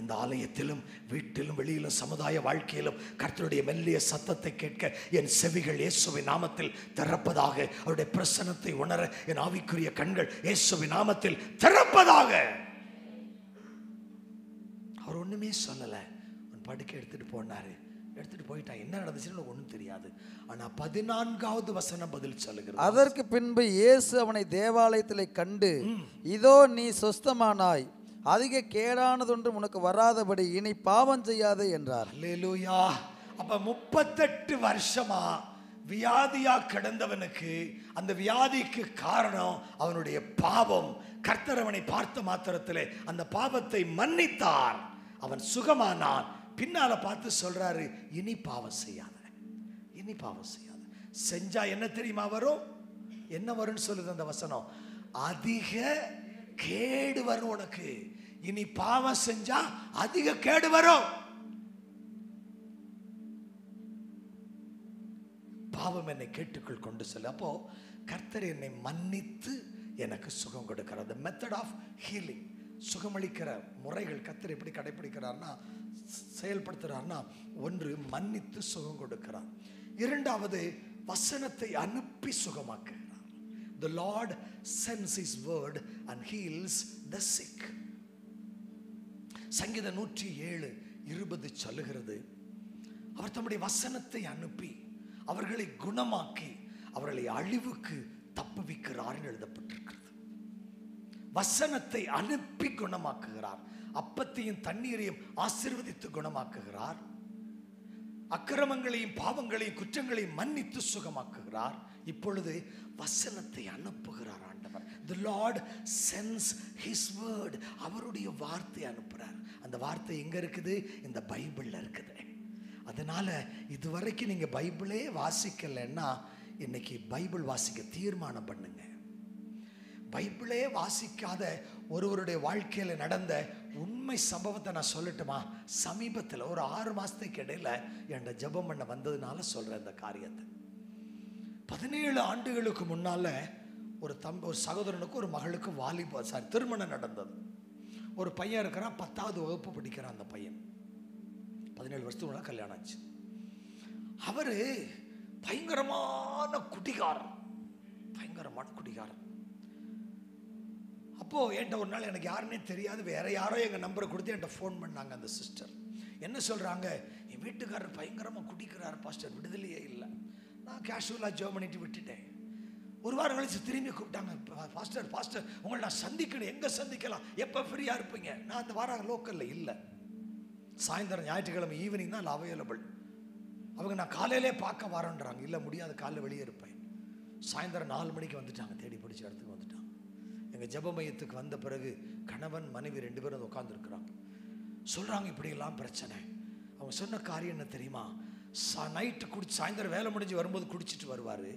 இந்த ஆலயத்திலும் வீட்டிலும் வெளியிலும் சமுதாய வாழ்க்கையிலும் கர்த்தருடைய மெல்லிய சத்தத்தை கேட்க என் செவிகள் இயேசுவின் நாமத்தில் திறப்பதாக அவருடைய பிரசன்னத்தை உணர என் ஆவிக்குரிய கண்கள் இயேசுவின் நாமத்தில் திறப்பதாக. அவர் ஒண்ணுமே சொல்லல. உன் படுக்கை எடுத்துட்டு போனாரு. எடுத்துட்டு போயிட்டான் என்ன நடந்துச்சுன்னு ஒன்றும் தெரியாது. ஆனா பதினான்காவது வசனம் பதில் சொல்லுகிறது. அதற்கு பின்பு இயேசு அவனை தேவாலயத்திலே கண்டு இதோ நீ சொஸ்தமானாய். அதிக கேடானதொன்றும் உனக்கு வராதபடி இனி பாவம் செய்யாதே என்றார். அல்லேலூயா அப்ப முப்பத்தெட்டு வருஷமா வியாதியா கிடந்தவனுக்கு அந்த வியாதிக்கு காரணம் அவனுடைய பாவம். கர்த்தரவனை பார்த்த மாத்திரத்திலே அந்த பாவத்தை மன்னித்தார். அவன் சுகமானான். பின்னால பார்த்து சொல்றாரு இனி பாவம் செய்யாத. இனி பாவம் செய்யாத. செஞ்சா என்ன தெரியுமா வரும்? என்ன வரும்னு சொல்லுது அந்த வசனம். அதிக கேடு வரும் உனக்கு. இனி பாவம் செஞ்சா அதிக கேடு வரும். பாவம் என்னை கேட்டுக்குள் கொண்டு செல்ல அப்போ கர்த்தர் என்னை மன்னித்து எனக்கு சுகம் கொடுக்கிறார். மெத்தட் ஆஃப் ஹீலிங் சுகமளிக்கிற முறைகள் கத்தர் எப்படி கடைபிடிக்கிறார்னா செயல்படுத்துகிறார்னா ஒன்று மன்னித்து சுகம் கொடுக்கிறார். இரண்டாவது வசனத்தை அனுப்பி சுகமாக்குகிறார். The lord sends his word and heals the sick சங்கீத நூற்றி ஏழு இருபது சொல்லுகிறது. அவர் தம்முடைய வசனத்தை அனுப்பி அவர்களை குணமாக்கி அவர்களை அழிவுக்கு தப்புவிக்கிறார் எழுதப்பட்டிருக்கிறது. வசனத்தை அனுப்பி குணமாக்குகிறார். அப்பத்தையும் தண்ணீரையும் ஆசீர்வதித்து குணமாக்குகிறார். அக்கிரமங்களையும் பாவங்களையும் குற்றங்களையும் மன்னித்து சுகமாக்குகிறார். இப்பொழுது வசனத்தை அனுப்புகிறார் the lord sends his word அவருடைய வார்த்தை அனுப்புகிறார் அந்த வார்த்தை எங்கே இருக்குது? இந்த பைபிளில் இருக்குது. அதனால் இதுவரைக்கும் நீங்கள் பைபிளே வாசிக்கலைன்னா இன்னைக்கு பைபிள் வாசிக்க தீர்மானம் பண்ணுங்க. பைபிளே வாசிக்காத ஒருவருடைய வாழ்க்கையில் நடந்த உண்மை சம்பவத்தை நான் சொல்லட்டுமா? சமீபத்தில் ஒரு ஆறு மாதத்துக்கு இடையில் என்ட ஜபம் பண்ண வந்ததுனால சொல்கிறேன் இந்த காரியத்தை. பதினேழு ஆண்டுகளுக்கு முன்னால் ஒரு தம்பி ஒரு சகோதரனுக்கு ஒரு மகளுக்கு வாலிப சாரி திருமணம் நடந்தது. ஒரு பையன் இருக்கிறான் பத்தாவது வகுப்பு படிக்கிறான் அந்த பையன். பதினேழு வருஷத்துக்கு கல்யாணம் ஆச்சு. அவர் பயங்கரமான குடிகாரன் பயங்கரமான குடிகாரன் அப்போது என்கிட்ட ஒரு நாள் எனக்கு யாருன்னே தெரியாது வேற யாரோ எங்கள் நம்பரை கொடுத்து என்கிட்ட ஃபோன் பண்ணாங்க அந்த சிஸ்டர் என்ன சொல்கிறாங்க என் வீட்டுக்காரர் பயங்கரமாக குடிக்கிறார் பாஸ்டர் விடுதலையே இல்லை. நான் கேஷுவலாக ஜோ பண்ணிட்டு விட்டுட்டேன். ஒரு வாரம் கழிச்சு திரும்பி கூப்பிட்டாங்க. பாஸ்டர் பாஸ்டர் உங்களை நான் சந்திக்கணும். எங்கே சந்திக்கலாம்? எப்போ ஃப்ரீயாக இருப்பீங்க? நான் அந்த வாரம் லோக்கலில் இல்லை. சாயந்தரம் ஞாயிற்றுக்கிழமை ஈவினிங் தான் அவைலபிள் அவங்க நான் காலையிலே பார்க்க வரேன்றாங்க. இல்லை முடியாது காலைல வெளியே இருப்பேன். சாயந்தரம் நாலு மணிக்கு வந்துட்டாங்க. தேடி பிடிச்ச இடத்துக்கு வந்துட்டாங்க. எங்கள் ஜப மையத்துக்கு வந்த பிறகு கணவன் மனைவி ரெண்டு பேரும் உட்காந்துருக்குறாங்க சொல்கிறாங்க இப்படியெல்லாம் பிரச்சனை. அவங்க சொன்ன காரியம் என்ன தெரியுமா? சா நைட்டு குடிச்சு சாயந்தரம் வேலை முடிஞ்சு வரும்போது குடிச்சிட்டு வருவார்.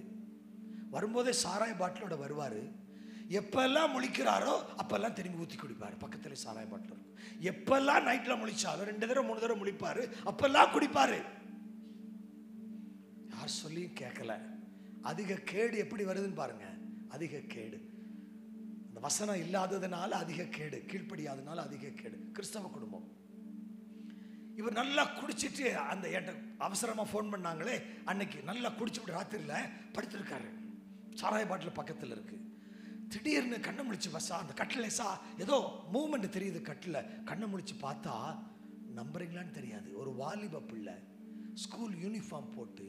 வரும்போதே சாராய பாட்டிலோட வருவார். எப்பெல்லாம் முழிக்கிறாரோ அப்பெல்லாம் திரும்பி ஊற்றி குடிப்பார். பக்கத்தில் சாராய பாட்டில் இருக்கும். எப்பெல்லாம் நைட்டில் முழிச்சாலும் ரெண்டு தடவை மூணு தடவை முழிப்பார். அப்பெல்லாம் குடிப்பார். யார் சொல்லியும் கேட்கல அதிக கேடு எப்படி வருதுன்னு பாருங்க. அதிக கேடு. அந்த வசனம் இல்லாததுனால அதிக கேடு. கீழ்ப்படியாததுனால அதிக கேடு. கிறிஸ்தவ குடும்பம். இவர் நல்லா குடிச்சிட்டு அந்த என்கிட்ட அவசரமாக ஃபோன் பண்ணாங்களே அன்னைக்கு நல்லா குடிச்சுட்டு ராத்திரியில் படுத்திருக்காரு. சாராய பாட்டில் பக்கத்தில் இருக்கு. திடீர்னு கண்ணை முழிச்சு பஸ்ஸா அந்த கட்டில் சா ஏதோ மூமெண்ட் தெரியுது கட்டில். கண்ணை முழிச்சு பார்த்தா நம்புறீங்களான்னு தெரியாது. ஒரு வாலிப பிள்ளை ஸ்கூல் யூனிஃபார்ம் போட்டு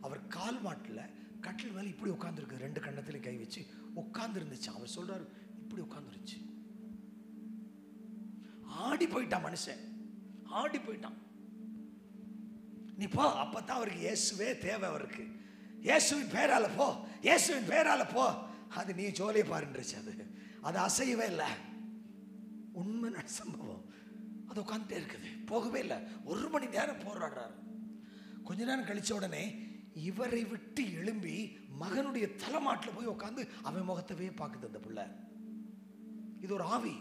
அவர் கால் மாட்டில் கட்டில் மேலே இப்படி உட்காந்துருக்கு ரெண்டு கண்ணத்துலையும் கை வச்சு உட்காந்துருந்துச்சு அவர் சொல்றாரு இப்படி உட்காந்துருச்சு ஆடி போயிட்டான் மனுஷன். ஆடி போயிட்டான். நீ போ அப்பதான் அவருக்கு இயேசுவே தேவை அவருக்கு. இயேசுவின் பேரால போ இயேசுவின் பேரால போ. அது நீ ஜோலியை பாருன்றுச்சு அது. அது அசையவே இல்லை. உண்மை நட- சம்பவம். அது உட்காந்துட்டே இருக்குது. போகவே இல்லை. ஒரு மணி நேரம் போராடுறாரு. கொஞ்ச நேரம் கழிச்ச உடனே இவரை விட்டு எழும்பி மகனுடைய தலைமாட்டில் போய் உட்காந்து அவன் முகத்தவே பார்க்குது அந்த பிள்ளை. இது ஒரு ஆவி.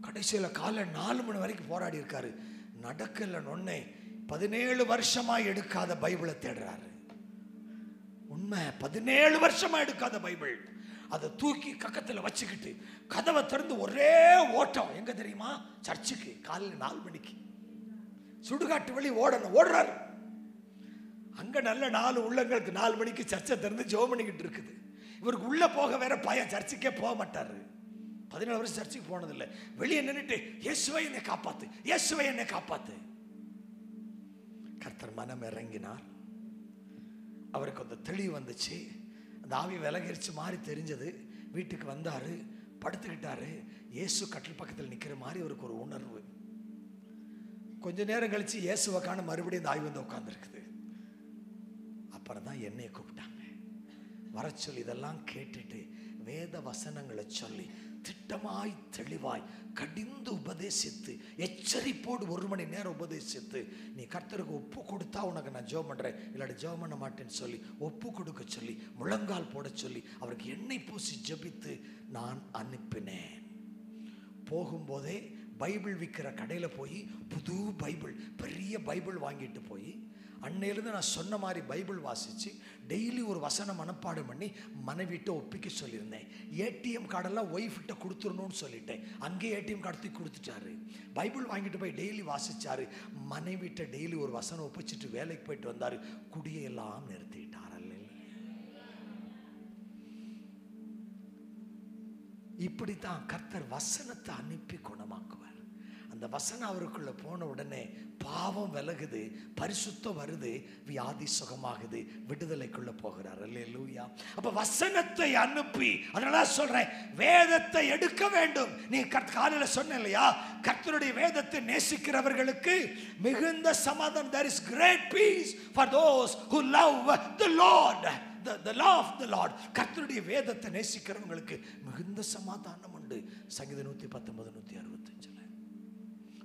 கடைசியில காலை நாலு மணி வரைக்கும் போராடி இருக்காரு. நடக்கல நொன்னே. பதினேழு வருஷமா எடுக்காத பைபிளை தேடுறாரு. உண்மை பதினேழு வருஷமா எடுக்காத பைபிள். அதை தூக்கி கக்கத்துல வச்சுக்கிட்டு கதவை திறந்து ஒரே ஓட்டம். எங்க தெரியுமா? சர்ச்சுக்கு காலையில் நாலு மணிக்கு. சுடுகாட்டு வழி ஓடணும். ஓடுறாரு. அங்க நல்ல நாலு உள்ளங்களுக்கு நாலு மணிக்கு சர்ச்சை திறந்து ஜோ பண்ணிக்கிட்டு இருக்குது. இவருக்கு உள்ள போக வேற பயம். சர்ச்சுக்கே போக மாட்டாரு. பதினேழு வருஷம் சர்ச்சுக்கு போனதில்லை. வெளியே நின்றுட்டு இயேசுவை என்னை காப்பாத்து. இயேசுவை என்னை காப்பாத்து. கர்த்தர் மனம் இறங்கினார். அவருக்கு அந்த தெளிவு வந்துச்சு. அந்த ஆவி விலகிருச்சு மாதிரி தெரிஞ்சது. வீட்டுக்கு வந்தாரு. படுத்துக்கிட்டாரு. இயேசு கட்டில் பக்கத்தில் நிற்கிற மாதிரி அவருக்கு ஒரு உணர்வு. கொஞ்ச நேரம் கழிச்சு இயேசுவை காண மறுபடியும் இந்த ஆய்வு வந்து உட்காந்துருக்குது அப்புறம் தான் என்னைய கூப்பிட்டாங்க. வர சொல்லி இதெல்லாம் கேட்டுட்டு வேத வசனங்களை சொல்லி திட்டமாய் தெளிவாய் கடிந்து உபதேசித்து எச்சரிப்போடு ஒரு மணி நேரம் உபதேசித்து நீ கர்த்தருக்கு ஒப்பு கொடுத்தா உனக்கு நான் ஜோம் பண்ணுறேன் இல்லாட்டி ஜோம் பண்ண மாட்டேன்னு சொல்லி ஒப்பு கொடுக்க சொல்லி முழங்கால் போட சொல்லி அவருக்கு எண்ணெய் பூசி ஜெபித்து நான் அனுப்பினேன். போகும்போதே பைபிள் விற்கிற கடையில் போய் புது பைபிள் பெரிய பைபிள் வாங்கிட்டு போய் அன்னையிலிருந்து நான் சொன்ன மாதிரி பைபிள் வாசித்து டெய்லி ஒரு வசனம் மனப்பாடம் பண்ணி மனைவிட்ட ஒப்பிக்க சொல்லியிருந்தேன். ஏடிஎம் கார்டெல்லாம் ஒய்ஃப்கிட்ட கொடுத்துடணும்னு சொல்லிட்டேன். அங்கேயே ஏடிஎம் கார்டு தூக்கி கொடுத்துட்டாரு. பைபிள் வாங்கிட்டு போய் டெய்லி வாசிச்சாரு. மனைவிட்ட டெய்லி ஒரு வசனம் ஒப்பிச்சிட்டு வேலைக்கு போயிட்டு வந்தார். குடியெல்லாம் நிறுத்திட்டார். அல்ல இப்படித்தான் கர்த்தர் வசனத்தை அனுப்பி குணமாக்குவார். இந்த வசனம் அவருக்குள்ள போன உடனே பாவம் விலகுது பரிசுத்தம் வருது வியாதி சுகமாகுது விடுதலைக்குள்ள போகிறார். அல்லேலூயா. அப்போ வசனத்தை அனுப்பி அதனால சொல்றேன் வேதத்தை எடுக்க வேண்டும். நீ கத் காலையில் சொன்ன இல்லையா? கர்த்தருடைய வேதத்தை நேசிக்கிறவர்களுக்கு மிகுந்த சமாதானம். There is great peace for those who love the lord the the law of the Lord. கர்த்தருடைய வேதத்தை நேசிக்கிறவங்களுக்கு மிகுந்த சமாதானம் உண்டு. சங்கீத நூத்தி பத்தொன்பது நூத்தி அறுபத்தஞ்சு.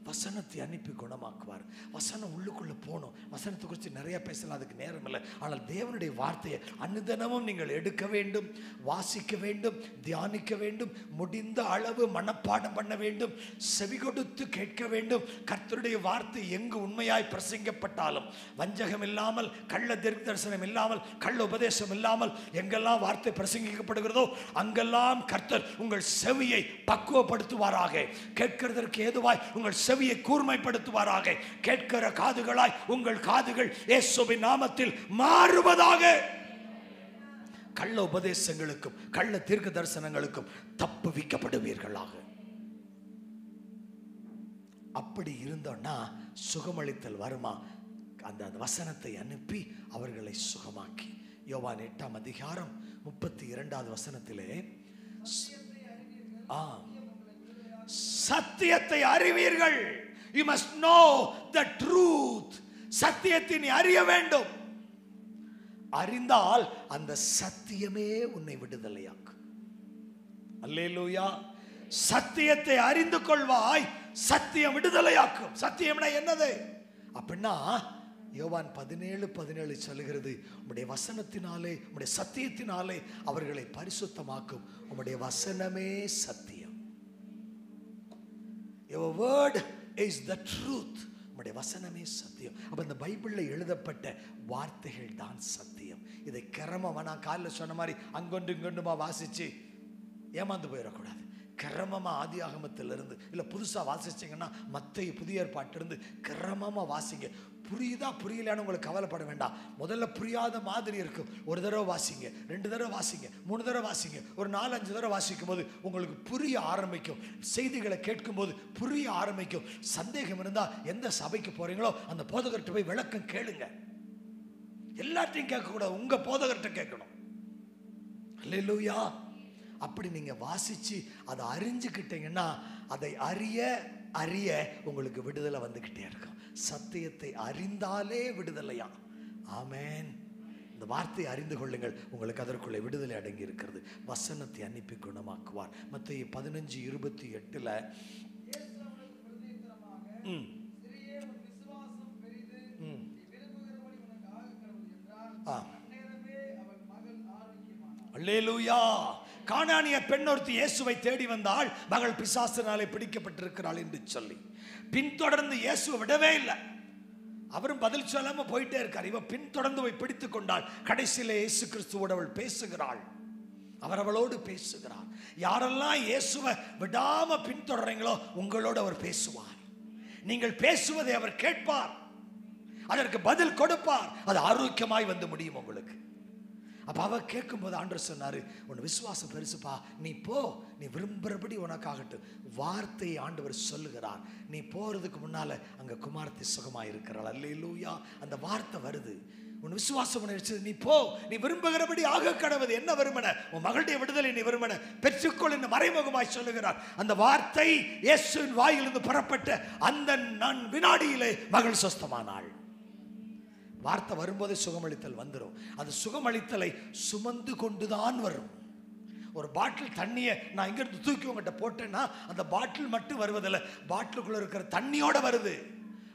வசனத்தை அனுப்பி குணமாக்குவார். வசனம் உள்ளுக்குள்ளே போகணும். வசனத்தை குறித்து நிறைய பேசலாம் அதுக்கு நேரம் இல்லை. ஆனால் தேவனுடைய வார்த்தையை அனுதினமும் நீங்கள் எடுக்க வேண்டும் வாசிக்க வேண்டும் தியானிக்க வேண்டும் முடிந்த அளவு மனப்பாடம் பண்ண வேண்டும் செவி கொடுத்து கேட்க வேண்டும். கர்த்தருடைய வார்த்தை எங்கு உண்மையாய் பிரசங்கப்பட்டாலும் வஞ்சகம் இல்லாமல் கள்ள தெற்கு தரிசனம் இல்லாமல் கள்ள உபதேசம் இல்லாமல் எங்கெல்லாம் வார்த்தை பிரசங்கிக்கப்படுகிறதோ அங்கெல்லாம் கர்த்தர் உங்கள் செவியை பக்குவப்படுத்துவாராக. கேட்கிறதற்கு ஏதுவாய் உங்கள் செவியை கூர்மைப்படுத்துவாராக. கேட்கிற காதுகளாய் உங்கள் காதுகள் இயேசுவின் நாமத்தில் மாறுவதாக. கள்ள உபதேசங்களுக்கும் கள்ள தீர்க்க தரிசனங்களுக்கும் தப்பு விக்கப்படுவீர்களாக அப்படி இருந்தோன்னா சுகமளித்தல் வருமா? அந்த வசனத்தை அனுப்பி அவர்களை சுகமாக்கி. யோவான் எட்டாம் அதிகாரம் முப்பத்தி இரண்டாவது வசனத்திலே ஆ சத்தியத்தை அறிவீர்கள். You must know the truth சத்தியத்தை நீ அறிய வேண்டும். அறிந்தால் அந்த சத்தியமே உன்னை விடுதலையாக்கும். அல்லேலூயா. சத்தியத்தை அறிந்து கொள்வாய் சத்தியம் விடுதலையாக்கும். சத்தியம்னா என்னது? அப்படின்னா யோவான் பதினேழு பதினேழு சொல்லுகிறது உம்முடைய வசனத்தினாலே உம்முடைய சத்தியத்தினாலே அவர்களை பரிசுத்தமாக்கும். உம்முடைய வசனமே சத்தியம். Your word is the truth நம்முடைய வசனமே சத்தியம். அப்போ இந்த பைபிளில் எழுதப்பட்ட வார்த்தைகள் தான் சத்தியம். இதை கிரமமாக நான் காலில் சொன்ன மாதிரி அங்கொண்டு இங்கொண்டுமா வாசிச்சு ஏமாந்து போயிடக்கூடாது. கிரமமாக ஆதி ஆகமத்திலிருந்து இல்லை புதுசாக வாசிச்சிங்கன்னா மற்ற புதிய ஏற்பாட்டிலிருந்து கிரமமாக வாசிங்க. புரியுதா? புரியலான்னு உங்களுக்கு கவலைப்பட வேண்டாம். முதல்ல புரியாத மாதிரி இருக்கும் ஒரு தடவை வாசிங்க. ரெண்டு தடவை வாசிங்க. மூணு தடவை வாசிங்க. ஒரு நாலு அஞ்சு தடவை வாசிக்கும் போது உங்களுக்கு புரிய ஆரம்பிக்கும். செய்திகளை கேட்கும்போது புரிய ஆரம்பிக்கும். சந்தேகம் இருந்தால் எந்த சபைக்கு போறீங்களோ அந்த போதகர்கிட்ட போய் விளக்கம் கேளுங்க. எல்லாத்தையும் கேட்கக்கூடாது. உங்கள் போதகர்கிட்ட கேட்கணும். இல்லையா அப்படி நீங்கள் வாசித்து அதை அறிஞ்சுக்கிட்டீங்கன்னா அதை அறிய அறிய உங்களுக்கு விடுதலை வந்துக்கிட்டே இருக்கும். சத்தியத்தை அறிந்தாலே விடுதலையா? ஆமேன். இந்த வார்த்தையை அறிந்து கொள்ளுங்கள். உங்களுக்கு அதற்குள்ளே விடுதலை அடங்கி இருக்கிறது வசனத்தை அனுப்பி குணமாக்குவார். மற்ற பதினஞ்சு இருபத்தி எட்டில் ம், ம். ஆ. அல்லேலூயா. கானானிய பெண் ஒருத்தி இயேசுவை தேடி வந்தால் மகள் பிசாசினாலே பிடிக்கப்பட்டிருக்கிறாள் என்று சொல்லி. பின்தொடர்ந்து இயேசுவை விடவே இல்லை. அவரும் பதில் சொல்லாம போயிட்டே இருக்கார். இவ பின்தொடர்ந்து போய் பிடித்துக் கொண்டாள். கடைசியில இயேசு கிறிஸ்துவோடு அவள் பேசுகிறாள். அவர் அவளோடு பேசுகிறார். யாரெல்லாம் இயேசுவை விடாம பின்தொடர்றீங்களோ உங்களோடு அவர் பேசுவார். நீங்கள் பேசுவதை அவர் கேட்பார். அதற்கு பதில் கொடுப்பார். அது ஆரோக்கியமாய் வந்து முடியும் உங்களுக்கு. அப்போ அவ கேட்கும்போது ஆண்டவர் சொன்னாரு உன் விசுவாசம் பெருசுப்பா. நீ போ. நீ விரும்புகிறபடி உனக்காகட்டும் வார்த்தையை ஆண்டவர் சொல்லுகிறார். நீ போகிறதுக்கு முன்னால அங்கே குமார்த்தி சுகமா இருக்கிறாள். அல்லேலூயா. அந்த வார்த்தை வருது. உன் விசுவாசம் உன்னை வச்சது நீ போ. நீ விரும்புகிறபடி ஆக கடவுது என்ன விரும்பின உன் மகளுடைய விடுதலை நீ விரும்பின பெற்றுக்கொள் என்று மறைமுகமாய் சொல்லுகிறார். அந்த வார்த்தை இயேசுவின் வாயிலிருந்து புறப்பட்ட அந்த நான் வினாடியிலே மகள் சொஸ்தமானாள். வார்த்தை வரும்போதே சுகமளித்தல் வந்துடும் அது சுகமளித்தலை சுமந்து கொண்டுதான் வரும். ஒரு பாட்டில் தண்ணியை நான் இங்கிருந்து தூக்கி உங்கள்கிட்ட போட்டேன்னா அந்த பாட்டில் மட்டும் வருவதில்லை. பாட்டிலுக்குள்ளே இருக்கிற தண்ணியோடு வருது.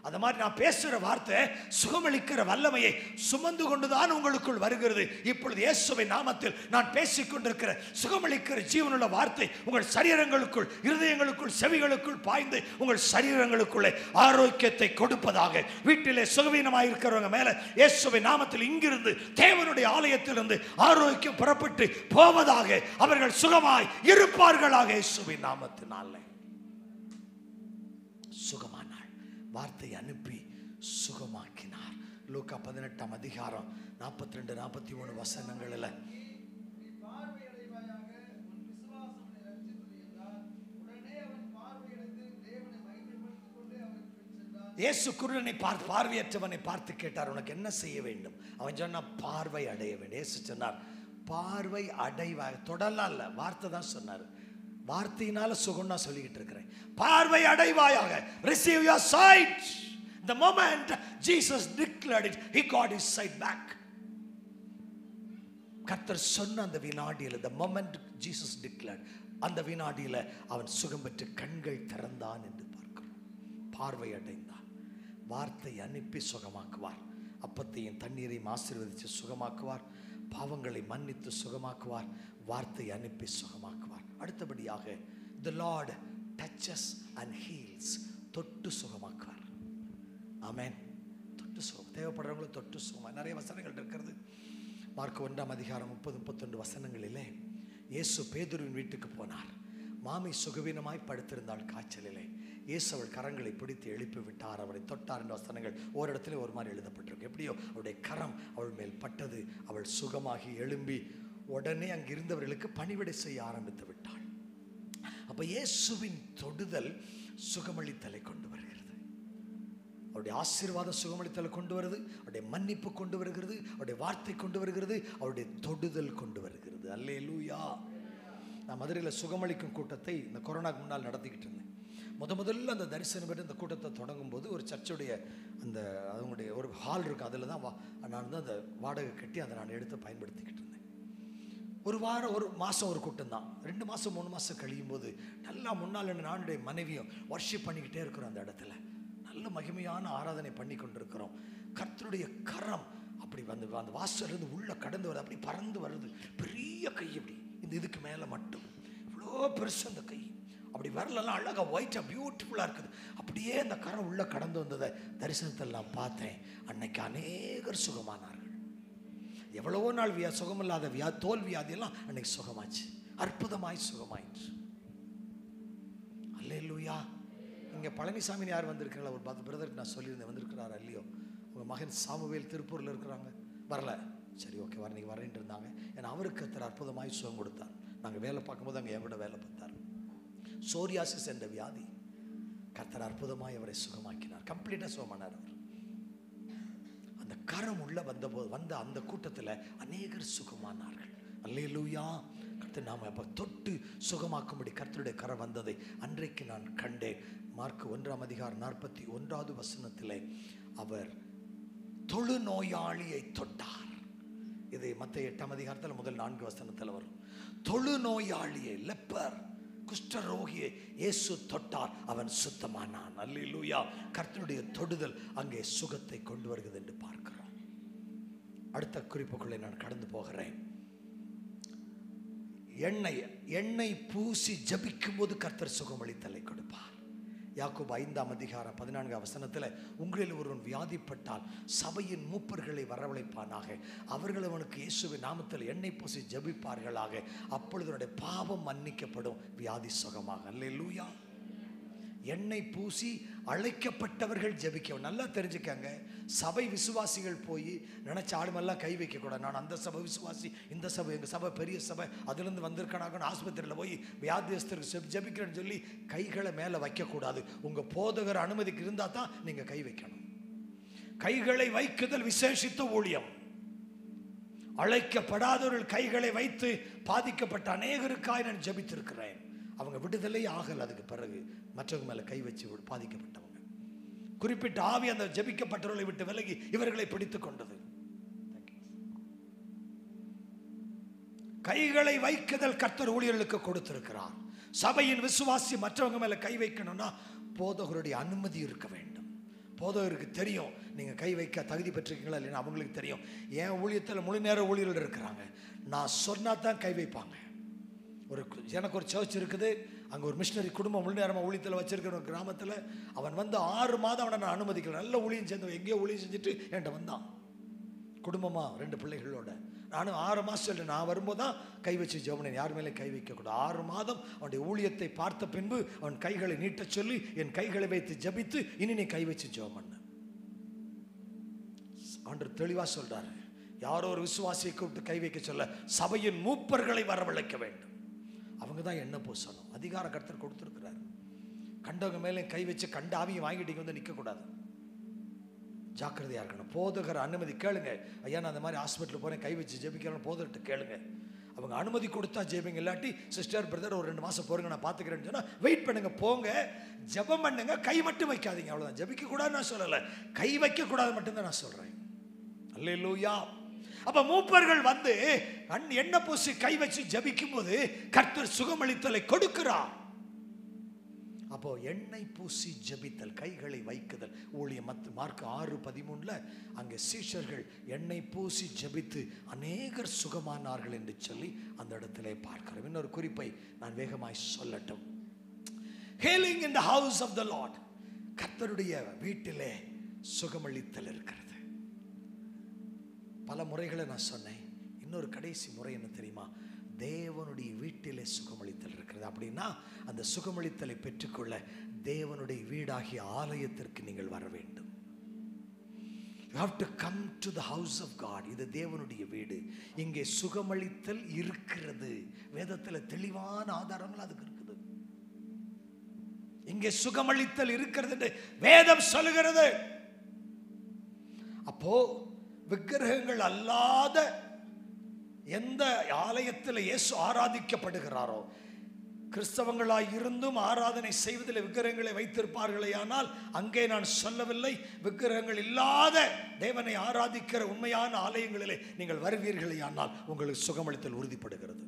அது மாதிரி நான் பேசுகிற வார்த்தை சுகமளிக்கிற வல்லமையை சுமந்து கொண்டுதான் உங்களுக்குள் வருகிறது. இப்பொழுது இயேசுவை நாமத்தில் நான் பேசிக்கொண்டிருக்கிற சுகமளிக்கிற ஜீவனுள்ள வார்த்தை உங்கள் சரீரங்களுக்குள் இருதயங்களுக்குள் செவிகளுக்குள் பாய்ந்து உங்கள் சரீரங்களுக்குள்ளே ஆரோக்கியத்தை கொடுப்பதாக. வீட்டிலே சுகவீனமாக இருக்கிறவங்க மேல இயேசுவை நாமத்தில் இங்கிருந்து தேவனுடைய ஆலயத்திலிருந்து ஆரோக்கியம் புறப்பட்டு போவதாக அவர்கள் சுகமாய் இருப்பார்களாக இயேசுவின் நாமத்தினாலே. சுகமாய் வார்த்தை அனுப்பி சுகமாக்கினார். லூக்கா பதினெட்டாம் அதிகாரம் நாற்பத்தி ரெண்டு நாற்பத்தி மூணு வசனங்களில். இயேசு குருடனை பார்த்து பார்வையற்றவனை பார்த்து கேட்டார் உனக்கு என்ன செய்ய வேண்டும்? அவன் சொன்னான் பார்வை அடைய வேண்டும். இயேசு சொன்னார் பார்வை அடைவாய் தொடலாம் இல்லை வார்த்தை தான் சொன்னார். வார்த்தையினால சுகம்னா சொல்லிக்கிட்டு இருக்கிறேன். பார்வை அடைவாயாக. Receive your sight the moment Jesus declared it he got his sight back கர்த்தர் சொன்ன அந்த வினாடியில் த மொமெண்ட் ஜீசஸ் declared அந்த வினாடியில் அவன் சுகம் பெற்று கண்கள் திறந்தான் என்று பார்க்கிறோம். பார்வை அடைந்தான். வார்த்தை அனுப்பி சுகமாக்குவார். அப்பத்தையும் தண்ணீரையும் ஆசீர்வதித்து சுகமாக்குவார். பாவங்களை மன்னித்து சுகமாக்குவார் வார்த்தை அனுப்பி சுகமாக்குவார். அடுத்தபடியாக the lord touches and heals தொட்டு சுகமாக்குவார். ஆமேன். தொட்டு சுகம். தேவைப்படுறவங்களும் தொட்டு சுகம். நிறைய வசனங்கள் இருக்கிறது. மார்க் ஒன்றாம் அதிகாரம் முப்பது முப்பத்தொண்டு வசனங்களிலே இயேசு பேதுருவின் வீட்டுக்கு போனார். மாமி சுகவீனமாய் படுத்திருந்தாள் காய்ச்சலிலே. இயேசு அவள் கரங்களை பிடித்து எழுப்பி விட்டார் அவளை தொட்டார் என்ற வசனங்கள் ஒரு இடத்துல ஒரு மாதிரி எழுதப்பட்டிருக்கு. எப்படியோ அவளுடைய கரம் அவள் மேல் பட்டது. அவள் சுகமாகி எழும்பி உடனே அங்கு இருந்தவர்களுக்கு பணிவிடை செய்ய ஆரம்பித்து விட்டாள். அப்ப இயேசுவின் தொடுதல் சுகமளித்தலை கொண்டு வருகிறது. அவருடைய ஆசீர்வாதம் சுகமளித்தலை கொண்டு வருது. அவருடைய மன்னிப்பு கொண்டு வருகிறது. அவருடைய வார்த்தை கொண்டு வருகிறது. அவருடைய தொடுதல் கொண்டு வருகிறது. அல்லே லூயா நான் மதுரையில் சுகமளிக்கும் கூட்டத்தை இந்த கொரோனாக்கு முன்னால் நடத்திக்கிட்டு இருந்தேன். முத முதல்ல அந்த தரிசனம் பெற்று இந்த கூட்டத்தை தொடங்கும் போது ஒரு சர்ச்சுடைய அந்த அவங்களுடைய ஒரு ஹால் இருக்கும் அதில் தான் வா நான் வந்து அந்த வாடகை கட்டி அதை நான் எடுத்து பயன்படுத்திக்கிட்டு இருந்தேன். ஒரு வாரம் ஒரு மாதம் ஒரு கூட்டம் தான். ரெண்டு மாதம் மூணு மாதம் கழியும் போது நல்லா முன்னால் நானுடைய மனைவியும் வர்ஷிப் பண்ணிக்கிட்டே இருக்கிறோம் அந்த இடத்துல. நல்ல மகிமையான ஆராதனை பண்ணி கொண்டிருக்கிறோம். கர்த்தருடைய கரம் அப்படி வந்து அந்த வாசல்ல இருந்து கடந்து வருது அப்படி பறந்து வருது. பெரிய கை அப்படி. இந்த இதுக்கு மேலே மட்டும். இவ்வளோ பெருசு அந்த கை. அப்படி வரலெல்லாம் அழகாக ஒயிட்டாக பியூட்டிஃபுல்லாக இருக்குது. அப்படியே அந்த கரை உள்ளே கடந்து வந்ததை தரிசனத்தில் நான் பார்த்தேன். அன்னைக்கு அநேகர் சுகமானார்கள். எவ்வளவோ நாள் வியா சுகமில்லாத வியா தோல் வியாதியெல்லாம் அன்னைக்கு சுகமாச்சு. அற்புதமாய் சுகமாயிற்று. இல்லையா இங்கே பழனிசாமி யார் வந்திருக்கீங்களா ஒரு பத்து பிரதருக்கு நான் சொல்லியிருந்தேன் வந்திருக்கிறாரா இல்லையோ? உங்கள் மகன் சாமுவேல் திருப்பூரில் இருக்கிறாங்க. வரல. சரி ஓகே வர நீங்கள் வரேன் இருந்தாங்க. ஏன்னா அவருக்கு கத்தர் அற்புதமாய் சுகம் கொடுத்தார். நாங்கள் வேலை பார்க்கும்போது அங்கே என் வேலை பார்த்தார். சோரியாசிஸ் என்ற வியாதி கர்த்தர் அற்புதமாய் அவரை சுகமாக்கினார். கம்ப்ளீட்டாக சுகமானார் அவர். அந்த கரம் உள்ள வந்தபோது வந்த அந்த கூட்டத்தில் அநேகர் சுகமானார்கள். அல்லேலூயா. கர்த்தர் நாம் அப்போ தொட்டு சுகமாக்கும்படி கர்த்தருடைய கரம் வந்ததை அன்றைக்கு நான் கண்டேன். மார்க் ஒன்றாம் அதிகாரம் நாற்பத்தி ஒன்றாவது வசனத்திலே அவர் தொழு நோயாளியை தொட்டார். இது மற்ற எட்டாம் அதிகாரத்தில் முதல் நான்கு வசனத்தில் வரும். தொழுநோயாளியை லெப்பர் குஷ்டரோகியை இயேசு தொட்டார் அவன் சுத்தமானான். அல்லூயா கர்த்தருடைய தொடுதல் அங்கே சுகத்தை கொண்டு வருகிறது என்று பார்க்கிறோம். அடுத்த குறிப்புக்குள்ளே நான் கடந்து போகிறேன். எண்ணெய் எண்ணெய் பூசி ஜபிக்கும் போது கர்த்தர் சுகமளித்தலை கொடுப்பார். யாக்கோப் ஐந்தாம் அதிகாரம் பதினான்கு வசனத்தில் உங்களில் ஒருவன் வியாதிப்பட்டால் சபையின் மூப்பர்களை வரவழைப்பானாக. அவர்கள் அவனுக்கு இயேசுவின் நாமத்தில் எண்ணெய் பூசி ஜபிப்பார்களாக. அப்பொழுது பாவம் மன்னிக்கப்படும். வியாதி சுகமாக. அல்லேலூயா. எண்ணெய் பூசி அழைக்கப்பட்டவர்கள் ஜபிக்க நல்லா தெரிஞ்சுக்கங்க. சபை விசுவாசிகள் போய் நினைச்ச ஆளுமெல்லாம் கை வைக்கக்கூடாது. நான் அந்த சபை விசுவாசி இந்த சபை எங்கள் சபை பெரிய சபை. அதுலேருந்து வந்திருக்கானாங்கன்னு ஆஸ்பத்திரியில் போய் வியாதியஸ்தருக்கு செப் ஜபிக்கிறேன்னு சொல்லி கைகளை மேலே வைக்கக்கூடாது. உங்கள் போதகர் அனுமதிக்கு இருந்தால் தான் நீங்கள் கை வைக்கணும். கைகளை வைக்குதல் விசேஷித்த ஊழியம். அழைக்கப்படாதவர்கள் கைகளை வைத்து பாதிக்கப்பட்ட அநேகருக்காய் நான் ஜெபித்திருக்கிறேன். அவங்க விடுதலை ஆகல அதுக்கு பிறகு மற்றவங்க மேலே கை வச்சு பாதிக்கப்பட்டவங்க. குறிப்பிட்ட ஆவி அந்த ஜெபிக்கப்பட்டவர்களை விட்டு விலகி இவர்களை பிடித்து கொண்டது. கைகளை வைக்குதல் கர்த்தர் ஊழியர்களுக்கு கொடுத்திருக்கிறார். சபையின் விசுவாசி மற்றவங்க மேல கை வைக்கணும்னா போதகருடைய அனுமதி இருக்க வேண்டும். போதகருக்கு தெரியும் நீங்கள் கை வைக்க தகுதி பெற்றிருக்கீங்களா இல்லைன்னா அவங்களுக்கு தெரியும். என் ஊழியத்தில் முழு நேர ஊழியர்கள் இருக்கிறாங்க. நான் சொன்னா தான் கை வைப்பாங்க. ஒரு எனக்கு ஒரு சர்ச் இருக்குது. அங்கே ஒரு மிஷினரி குடும்பம் முழு நேரமாக ஊழியத்தில் வச்சிருக்கிற ஒரு கிராமத்தில். அவன் வந்து ஆறு மாதம் அவனை நான் அனுமதிக்கல. நல்ல ஊழியம் சேர்ந்தவன். எங்கேயோ ஊழியம் செஞ்சுட்டு என்கிட்ட வந்தான். குடும்பமா ரெண்டு பிள்ளைகளோட. நானும் ஆறு மாதம் நான் வரும்போது தான் கை வச்சு ஜெபனேன் யார் மேலே கை வைக்கக்கூடாது ஆறு மாதம் அவனுடைய ஊழியத்தை பார்த்த பின்பு அவன் கைகளை நீட்டச் சொல்லி என் கைகளை வைத்து ஜெபித்து இனி நீ கை வச்சு ஜெபம் பண்ணு. தெளிவாக தெளிவா யாரோ ஒரு விசுவாசியை கூப்பிட்டு கை வைக்க சொல்ல சபையின் மூப்பர்களை வரவழைக்க வேண்டும். அவங்க தான் என்ன பூசணும்? அதிகார கருத்தர் கொடுத்துருக்கிறார். கண்டவங்க மேலே கை வச்சு கண்ட ஆவியும் வாங்கிட்டு இங்கே வந்து நிற்கக்கூடாது ஜாக்கிரதையாக இருக்கணும். போதகர் அனுமதி கேளுங்க. ஐயா நான் அந்த மாதிரி ஹாஸ்பிட்டல் போகிறேன் கை வச்சு ஜெபிக்கிறேன்னு போதர்கிட்ட கேளுங்க. அவங்க அனுமதி கொடுத்தா ஜெபிங்க. இல்லாட்டி சிஸ்டர் பிரதர் ஒரு ரெண்டு மாதம் போருங்க நான் பார்த்துக்கிறேன்னு சொன்னால் வெயிட் பண்ணுங்க போங்க. ஜெபம் பண்ணுங்க. கை மட்டும் வைக்காதீங்க. அவ்வளோதான் ஜெபிக்க கூடாதுன்னு நான் சொல்லலை. கை வைக்கக்கூடாது மட்டும்தான் நான் சொல்றேன். அல்லேலூயா. அப்ப மூப்பர்கள் வந்து அன் எண்ணெய் பூசி கை வச்சு ஜபிக்கும் போது கர்த்தர் சுகமளித்தலை கொடுக்கிறார். அப்போ எண்ணெய் பூசி ஜபித்தல் கைகளை வைக்குதல். ஊழியம் மத்து மார்க் ஆறு பதிமூணுல அங்கே சீஷர்கள் எண்ணெய் பூசி ஜபித்து அநேகர் சுகமானார்கள் என்று சொல்லி அந்த இடத்திலே பார்க்கிறோம் இன்னொரு குறிப்பை நான் வேகமாய் சொல்லட்டும். Healing in the house of the lord கர்த்தருடைய வீட்டிலே சுகமளித்தல் இருக்கிறது. பல முறைகளை நான் சொன்னேன். இன்னொரு கடைசி முறை என்ன தெரியுமா? தேவனுடைய வீட்டிலே சுகமளித்தல் இருக்கிறது. அப்படின்னா அந்த சுகமளித்தலை பெற்றுக்கொள்ள தேவனுடைய வீடாகிய ஆலயத்திற்கு நீங்கள் வர வேண்டும். You have to come to the house of God இது தேவனுடைய வீடு. இங்கே சுகமளித்தல் இருக்கிறது. வேதத்தில் தெளிவான ஆதாரங்கள் அதுக்கு இருக்குது. இங்கே சுகமளித்தல் இருக்கிறது வேதம் சொல்லுகிறது. அப்போ விக்கிரகங்கள் அல்லாத எந்த ஆலயத்தில் இயேசு ஆராதிக்கப்படுகிறாரோ கிறிஸ்தவங்களாய் இருந்தும் ஆராதனை செய்வதில் விக்கிரகங்களை வைத்திருப்பார்களே ஆனால் அங்கே நான் சொல்லவில்லை. விக்கிரகங்கள் இல்லாத தேவனை ஆராதிக்கிற உண்மையான ஆலயங்களிலே நீங்கள் வருவீர்களே ஆனால் உங்களுக்கு சுகமளித்தல் உறுதிப்படுகிறது.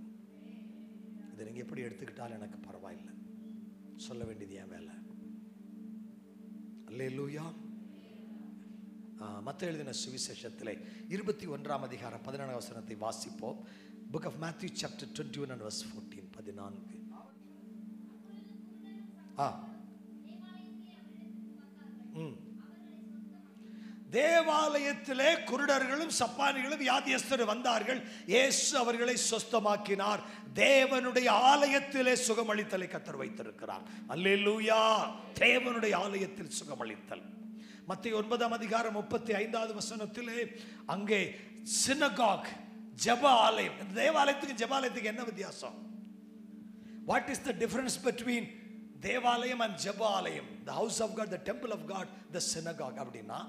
இதை நீங்கள் எப்படி எடுத்துக்கிட்டாலும் எனக்கு பரவாயில்லை. சொல்ல வேண்டியது என் வேலை. அல்லேலூயா. மத்த எழுதின சுவிசேஷத்திலே இருபத்தி ஒன்றாம் அதிகாரம் பதினான்கு வசனத்தை வாசிப்போம். Book of Matthew chapter twenty one and verse fourteen பதினான்கு. ஆ. ம். தேவாலயத்திலே குருடர்களும் சப்பானிகளும் யாதியஸ்தர் வந்தார்கள். இயேசு அவர்களை சொஸ்தமாக்கினார். தேவனுடைய ஆலயத்திலே சுகமளித்தலை கத்தர் வைத்திருக்கிறார். அல்லேலூயா. தேவனுடைய ஆலயத்தில் சுகமளித்தல். மத்திய ஒன்பதாம் அதிகாரம் முப்பத்தி ஐந்தாவது வசனத்திலே அங்கே சினகாக் ஜெப ஆலயம் இந்த தேவாலயத்துக்கு ஜெபாலயத்துக்கு என்ன வித்தியாசம்? What is the difference between தேவாலயம் அண்ட் ஜெப ஆலயம் the house of God the temple of God the synagogue அப்படின்னா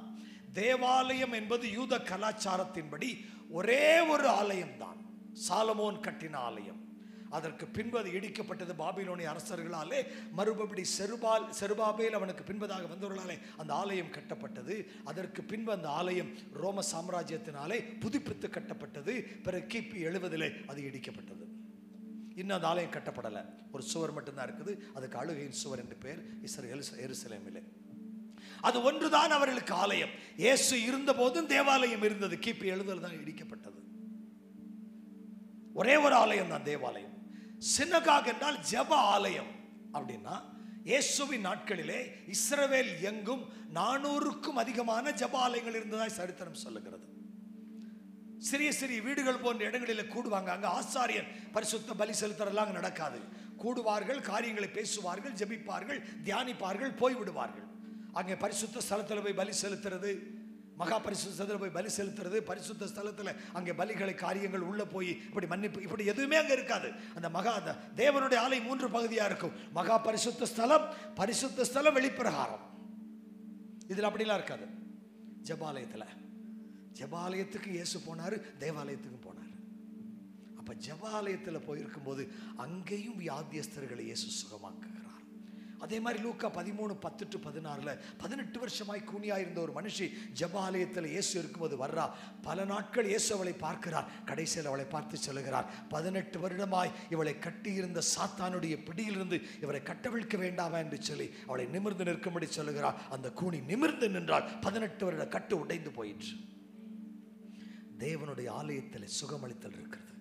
தேவாலயம் என்பது யூத கலாச்சாரத்தின்படி ஒரே ஒரு ஆலயம் தான் சாலமோன் கட்டின ஆலயம். அதற்கு பின்பு அது இடிக்கப்பட்டது பாபிலோனிய அரசர்களாலே. மறுபடி செருபால் செருபாபேல் அவனுக்கு பின்பதாக வந்தவர்களாலே அந்த ஆலயம் கட்டப்பட்டது. அதற்கு பின்பு அந்த ஆலயம் ரோம சாம்ராஜ்யத்தினாலே புதுப்பித்து கட்டப்பட்டது. பிறகு கிபி எழுபதிலே அது இடிக்கப்பட்டது. இன்னும் அந்த ஆலயம் கட்டப்படலை. ஒரு சுவர் மட்டும்தான் இருக்குது. அதுக்கு அழுகையின் சுவர் என்று பெயர். இஸ்ரேல் எருசலேமிலே. அது ஒன்றுதான் அவர்களுக்கு ஆலயம். இயேசு இருந்த போதும் தேவாலயம் இருந்தது. கிபி எழுதல் தான் இடிக்கப்பட்டது. ஒரே ஒரு ஆலயம் தான் தேவாலயம். சினகாக் என்றால் ஜெப ஆலயம். அப்படின்னா இயேசுவின் நாட்களிலே இஸ்ரவேல் எங்கும் நானூறுக்கும் அதிகமான ஜெப ஆலயங்கள் இருந்ததாய் சரித்திரம் சொல்லுகிறது. சிறிய சிறிய வீடுகள் போன்ற இடங்களில் கூடுவாங்க. அங்க ஆசாரியன் பரிசுத்த பலி செலுத்துறதெல்லாம் அங்க நடக்காது. கூடுவார்கள் காரியங்களை பேசுவார்கள் ஜெபிப்பார்கள் தியானிப்பார்கள் போய்விடுவார்கள். அங்கே பரிசுத்த ஸ்தலத்தில் போய் பலி செலுத்துறது மகா பரிசுத்தத்தில் போய் பலி செலுத்துறது பரிசுத்த ஸ்தலத்தில் அங்கே பலிகளை காரியங்கள் உள்ளே போய் இப்படி மன்னிப்பு இப்படி எதுவுமே அங்கே இருக்காது. அந்த மகா அந்த தேவனுடைய ஆலை மூன்று பகுதியாக இருக்கும். மகா பரிசுத்த ஸ்தலம் பரிசுத்த ஸ்தலம் வெளிப்பிரகாரம். இதில் அப்படிலாம் இருக்காது. ஜபாலயத்தில். ஜபாலயத்துக்கு இயேசு போனார் தேவாலயத்துக்கும் போனார். அப்போ ஜபாலயத்தில் போயிருக்கும்போது அங்கேயும் வியாதியஸ்தர்களை இயேசு சுகமாக்குகிறார். அதே மாதிரி லூக்கா பதிமூணு பத்து டு பதினாறுல பதினெட்டு வருஷமாய் கூனியாக இருந்த ஒரு மனுஷி ஜபாலயத்தில் இயேசு இருக்கும்போது வர்றா. பல நாட்கள் இயேசு அவளை பார்க்கிறார். கடைசியில் அவளை பார்த்து சொல்லுகிறார் பதினெட்டு வருடமாய் இவளை கட்டியிருந்த சாத்தானுடைய பிடியிலிருந்து இவரை கட்டவிழ்க்க வேண்டாமா? என்று சொல்லி அவளை நிமிர்ந்து நிற்கும்படி சொல்லுகிறார். அந்த கூனி நிமிர்ந்து நின்றால் பதினெட்டு வருட கட்டு உடைந்து போயிற்று. தேவனுடைய ஆலயத்தில் சுகமளித்தல் இருக்கிறது.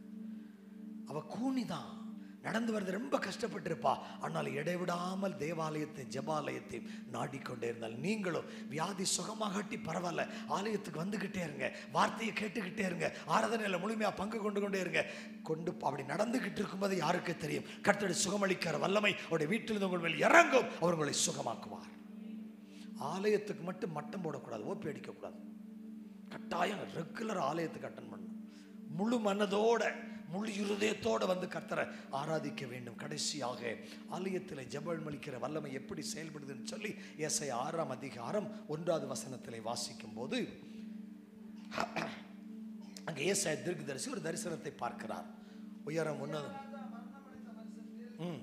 அவ கூனிதான். நடந்து வருது ரொம்ப கஷ்டப்பட்டிருப்பா. ஆனால் இடைவிடாமல் தேவாலயத்தை ஜெபாலயத்தை நாடிக்கொண்டே இருந்தால் நீங்களும் வியாதி சுகமாகட்டி பரவாயில்ல. ஆலயத்துக்கு வந்துக்கிட்டே இருங்க. வார்த்தையை கேட்டுக்கிட்டே இருங்க. ஆராதனையில் முழுமையாக பங்கு கொண்டு கொண்டே இருங்க. கொண்டு அப்படி நடந்துக்கிட்டு இருக்கும்போது யாருக்கு தெரியும்? கர்த்தருடைய சுகமளிக்கிற வல்லமை அவருடைய வீட்டிலிருந்து உங்கள் மேல் இறங்கும். அவர் உங்களை சுகமாக்குவார். ஆலயத்துக்கு மட்டும் மட்டம் போடக்கூடாது. ஓப்பி அடிக்கக்கூடாது. கட்டாயம் ரெகுலர் ஆலயத்துக்கு அட்டன் பண்ணணும். முழு மனதோட முழு இருதயத்தோட வந்து கர்த்தரை ஆராதிக்க வேண்டும். கடைசியாக ஆலயத்தில் ஜெபம் அளிக்கிற வல்லமை எப்படி செயல்படுதுன்னு சொல்லி எஸ்ஐ ஆறாம் அதிகாரம் ஒன்றாவது வசனத்திலே வாசிக்கும் போது அங்கே ஏசாய தீர்க்கதரிசி ஒரு தரிசனத்தை பார்க்கிறார். உயரம் உன்னதம் வருஷத்தில் ம்.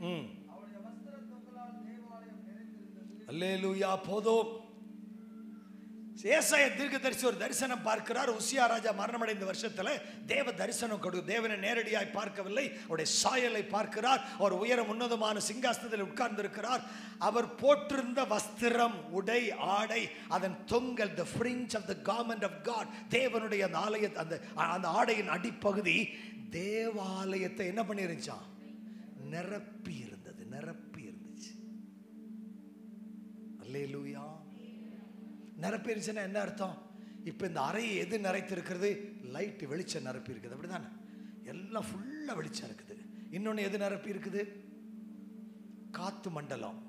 ம் அல்லேலூயா போதும். ஏசாய தீர்க்கதரிசி ஒரு தரிசனம் பார்க்கிறார். உசியா ராஜா மரணமடைந்த வருஷத்தில் தேவ தரிசனம் கொடு. தேவனை நேரடியாய் பார்க்கவில்லை. அவருடைய சாயலை பார்க்கிறார். அவர் உயரம் உன்னதமான சிங்காசனத்தில் உட்கார்ந்திருக்கிறார். அவர் போட்டிருந்த வஸ்திரம் உடை ஆடை அதன் தொங்கல் the fringe of the garment of God தேவனுடைய அந்த ஆலய அந்த அந்த ஆடையின் அடிப்பகுதி தேவாலயத்தை என்ன பண்ணிருந்துச்சான் நிரப்பி இருந்தது நிரப்பி இருந்துச்சு அல்லேலூயா. நிரப்பிருச்சுன்னா என்ன அர்த்தம்? இப்போ இந்த அறையை எது நிறைத்திருக்கிறது? லைட்டு வெளிச்சம் நிரப்பி இருக்குது அப்படிதானே? எல்லாம் ஃபுல்லாக வெளிச்சம் இருக்குது. இன்னொன்று எது நிரப்பி இருக்குது காத்து மண்டலம்.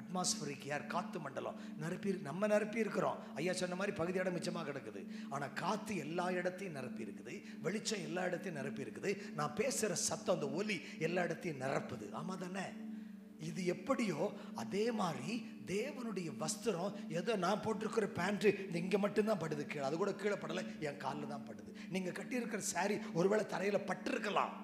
அட்மாஸ்பரிக் ஏர் காத்து மண்டலம். நிரப்பி நம்ம நிரப்பி இருக்கிறோம் ஐயா சொன்ன மாதிரி பகுதி இடம் மிச்சமாக கிடக்குது. ஆனால் காற்று எல்லா இடத்தையும் நிரப்பி இருக்குது வெளிச்சம் எல்லா இடத்தையும் நிரப்பி இருக்குது நான் பேசுகிற சத்தம் அந்த ஒலி எல்லா இடத்தையும் நிரப்புது. ஆமாம் தானே இது எப்படியோ அதே மாதிரி தேவனுடைய வஸ்திரம் ஏதோ நான் போட்டிருக்கிற பேண்ட்டு இது இங்கே மட்டும்தான் படுது. கீழே அது கூட கீழே படலை என் காலில் தான் படுது. நீங்கள் கட்டியிருக்கிற சாரி ஒருவேளை தரையில் பட்டிருக்கலாம்.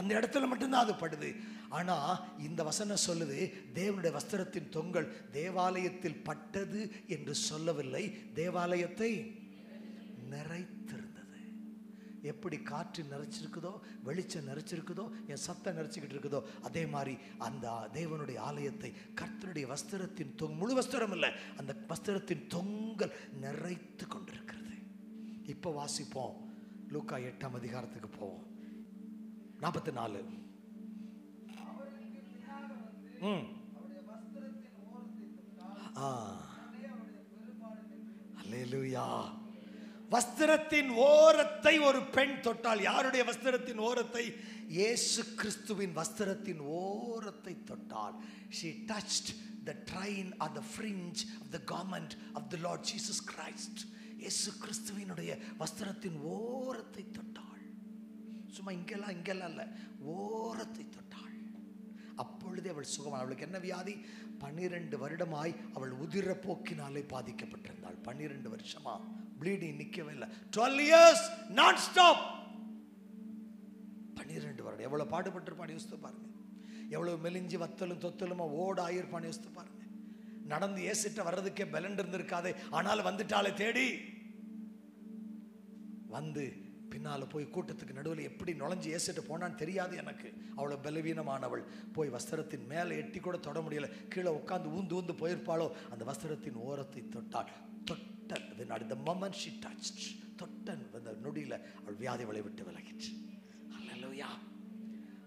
அந்த இடத்துல மட்டும்தான் அது படுது. ஆனால் இந்த வசனம் சொல்லுது தேவனுடைய வஸ்திரத்தின் தொங்கல் தேவாலயத்தில் பட்டது என்று சொல்லவில்லை. தேவாலயத்தை நிறைத்திரு. எப்படி காற்று நிறைச்சிருக்குதோ வெளிச்சம் நிறைச்சிருக்குதோ என் சத்தம் நிறைச்சிக்கிட்டு இருக்குதோ அதே மாதிரி அந்த தேவனுடைய ஆலயத்தை கர்த்தருடைய வஸ்திரத்தின் தொங் முழு வஸ்திரம் இல்லை அந்த வஸ்திரத்தின் தொங்கல் நிறைத்து கொண்டிருக்கிறது. இப்போ வாசிப்போம். லூக்கா எட்டாம் அதிகாரத்துக்கு போவோம். நாற்பத்தி நாலு ம். ஆ. அல்லேலூயா. வஸ்திரத்தின் ஓரத்தை ஒரு பெண் தொட்டால் யாருடைய வஸ்திரத்தின் ஓரத்தை? இயேசு கிறிஸ்துவின் வஸ்திரத்தின் ஓரத்தை தொட்டால். She touched the train or the fringe of the government of the lord Jesus Christ இயேசு கிறிஸ்துவினுடைய வஸ்திரத்தின் ஓரத்தை தொட்டாள். சும்மா இங்கெல்லாம் இங்கெல்லாம் இல்லை. ஓரத்தை தொட்டாள். அப்பொழுதே அவள் சுகமான அவளுக்கு என்ன வியாதி? பன்னிரெண்டு வருடமாய் அவள் உதிர போக்கினாலே பாதிக்கப்பட்டிருந்தாள். பன்னிரெண்டு வருஷமா. ப்ளீடிங் நிற்கவே இல்லை. டுவெல் இயர்ஸ் நான் ஸ்டாப் பன்னிரெண்டு வருடம். எவ்வளோ பாடுபட்டிருப்பான்னு யோசித்து பாருங்க. எவ்வளோ மெலிஞ்சு வத்தலும் தொத்தலுமா ஓட ஆயிருப்பான்னு யோசித்து பாருங்க. நடந்து ஏசிட்ட வர்றதுக்கே பலன் இருந்திருக்காதே. ஆனால் வந்துட்டாலே தேடி. வந்து பின்னால் போய் கூட்டத்துக்கு நடுவில் எப்படி நுழைஞ்சு ஏசிட்டு போனான்னு தெரியாது எனக்கு. அவ்வளோ பலவீனமானவள். போய் வஸ்திரத்தின் மேலே எட்டி கூட தொட முடியல. கீழே உட்காந்து ஊந்து ஊந்து போயிருப்பாளோ? அந்த வஸ்திரத்தின் ஓரத்தை தொட்டாள். தொட்டன். At the moment she touched. தொட்டன் அந்த நொடியில் அவள் வியாதி அவளை விட்டு விலகிச்சு அல்லையா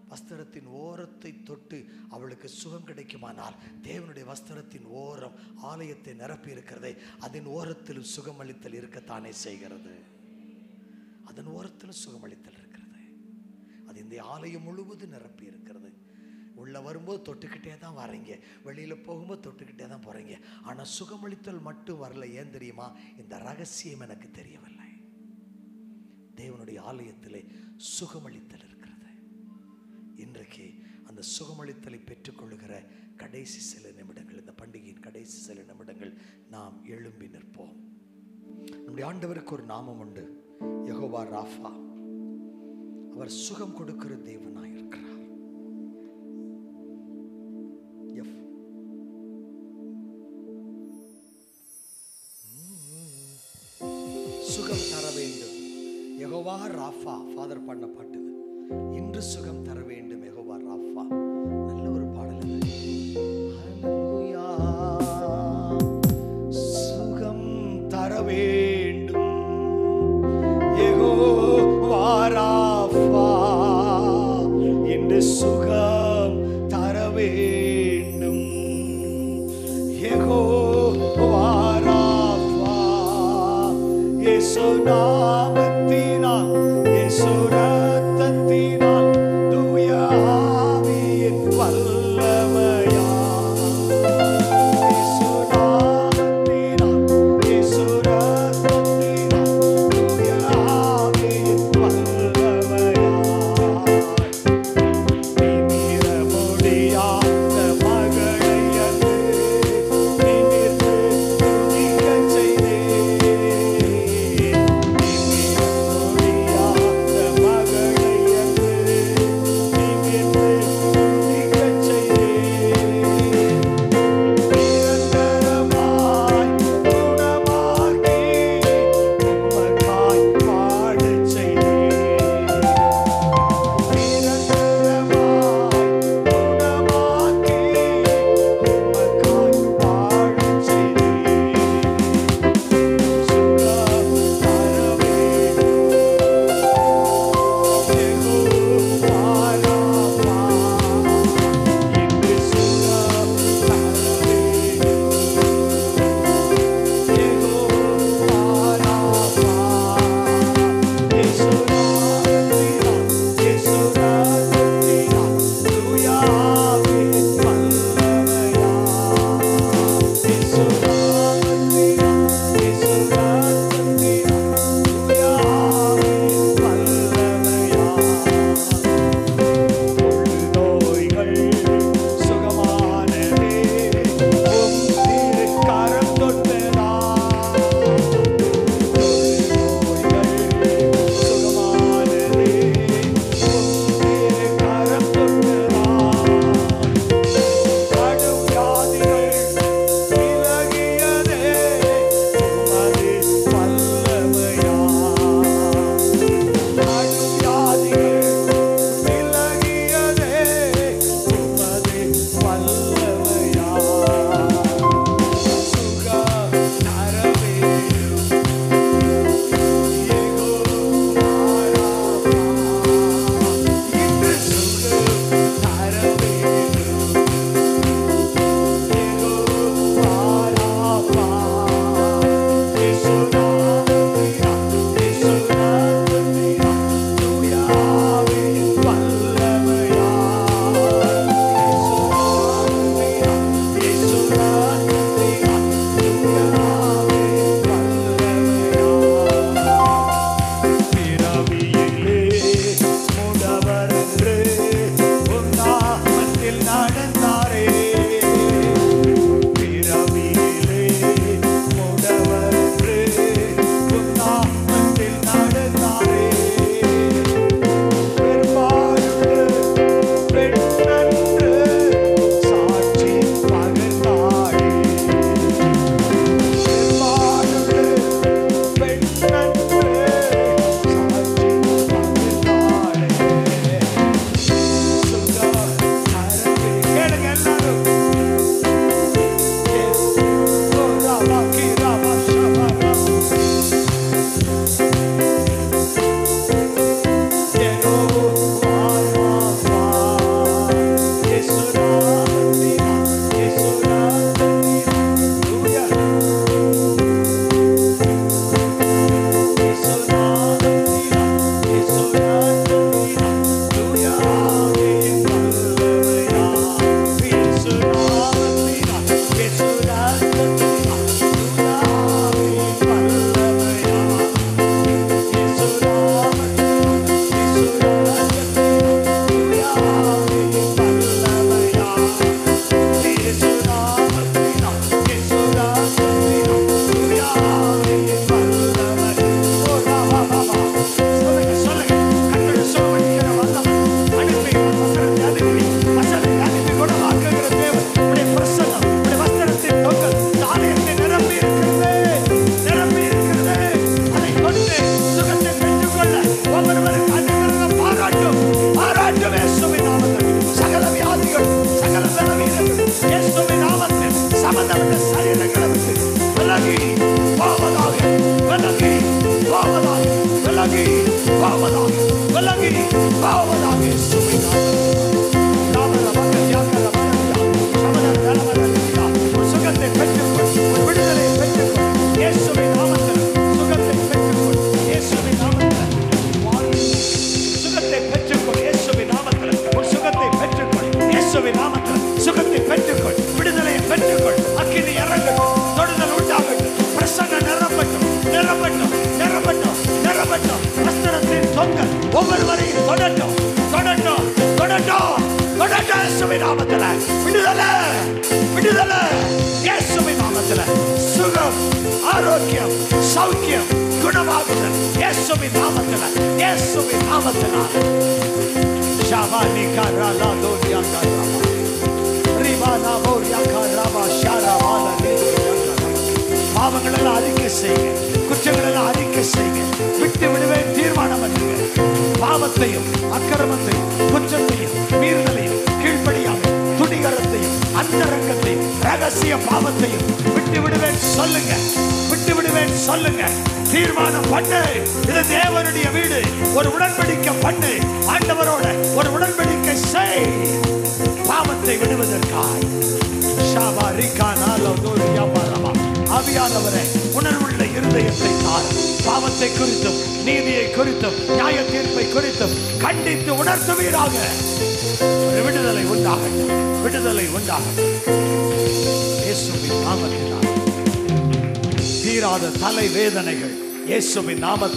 வஸ்திரத்தின் ஓரத்தை தொட்டு அவளுக்கு சுகம் கிடைக்குமானால் தேவனுடைய வஸ்திரத்தின் ஓரம் ஆலயத்தை நிரப்பி இருக்கிறதே அதன் ஓரத்திலும் சுகமளித்தல் இருக்கத்தானே செய்கிறது. அதன் ஓரத்தில் சுகமளித்தல் இருக்கிறது. அது இந்த ஆலயம் முழுவதும் நிரப்பி இருக்கிறது. உள்ள வரும்போது தொட்டுக்கிட்டே தான் வரீங்க. வெளியில போகும்போது தொட்டுக்கிட்டே தான் போறீங்க. ஆனால் சுகமளித்தல் மட்டும் வரல. ஏன் தெரியுமா? இந்த ரகசியம் எனக்கு தெரியவில்லை. தேவனுடைய ஆலயத்திலே சுகமளித்தல் இருக்கிறது. இன்றைக்கு அந்த சுகமளித்தலை பெற்றுக்கொள்கிற கடைசி சில நிமிடங்கள் இந்த பண்டிகையின் கடைசி சில நிமிடங்கள் நாம் எழும்பி நிற்போம். நம்முடைய ஆண்டவருக்கு ஒரு நாமம் உண்டு. யகோவா ராஃபா. அவர் சுகம் கொடுக்கிற தேவனாயிருக்கிறார். ராஃபா ஃபாதர் பண்ண பாட்டு இன்று சுகம்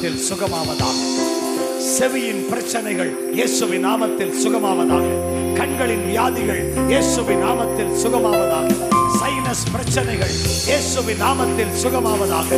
நாமத்தில் சுகமாவதாக. செவியின் பிரச்சனைகள் இயேசுவின் நாமத்தில் சுகமாவதாக. கண்களின் வியாதிகள் இயேசுவின் நாமத்தில் சுகமாவதாக. பிரச்சனைகள் இயேசுவின் நாமத்தில் சுகமாவதாக.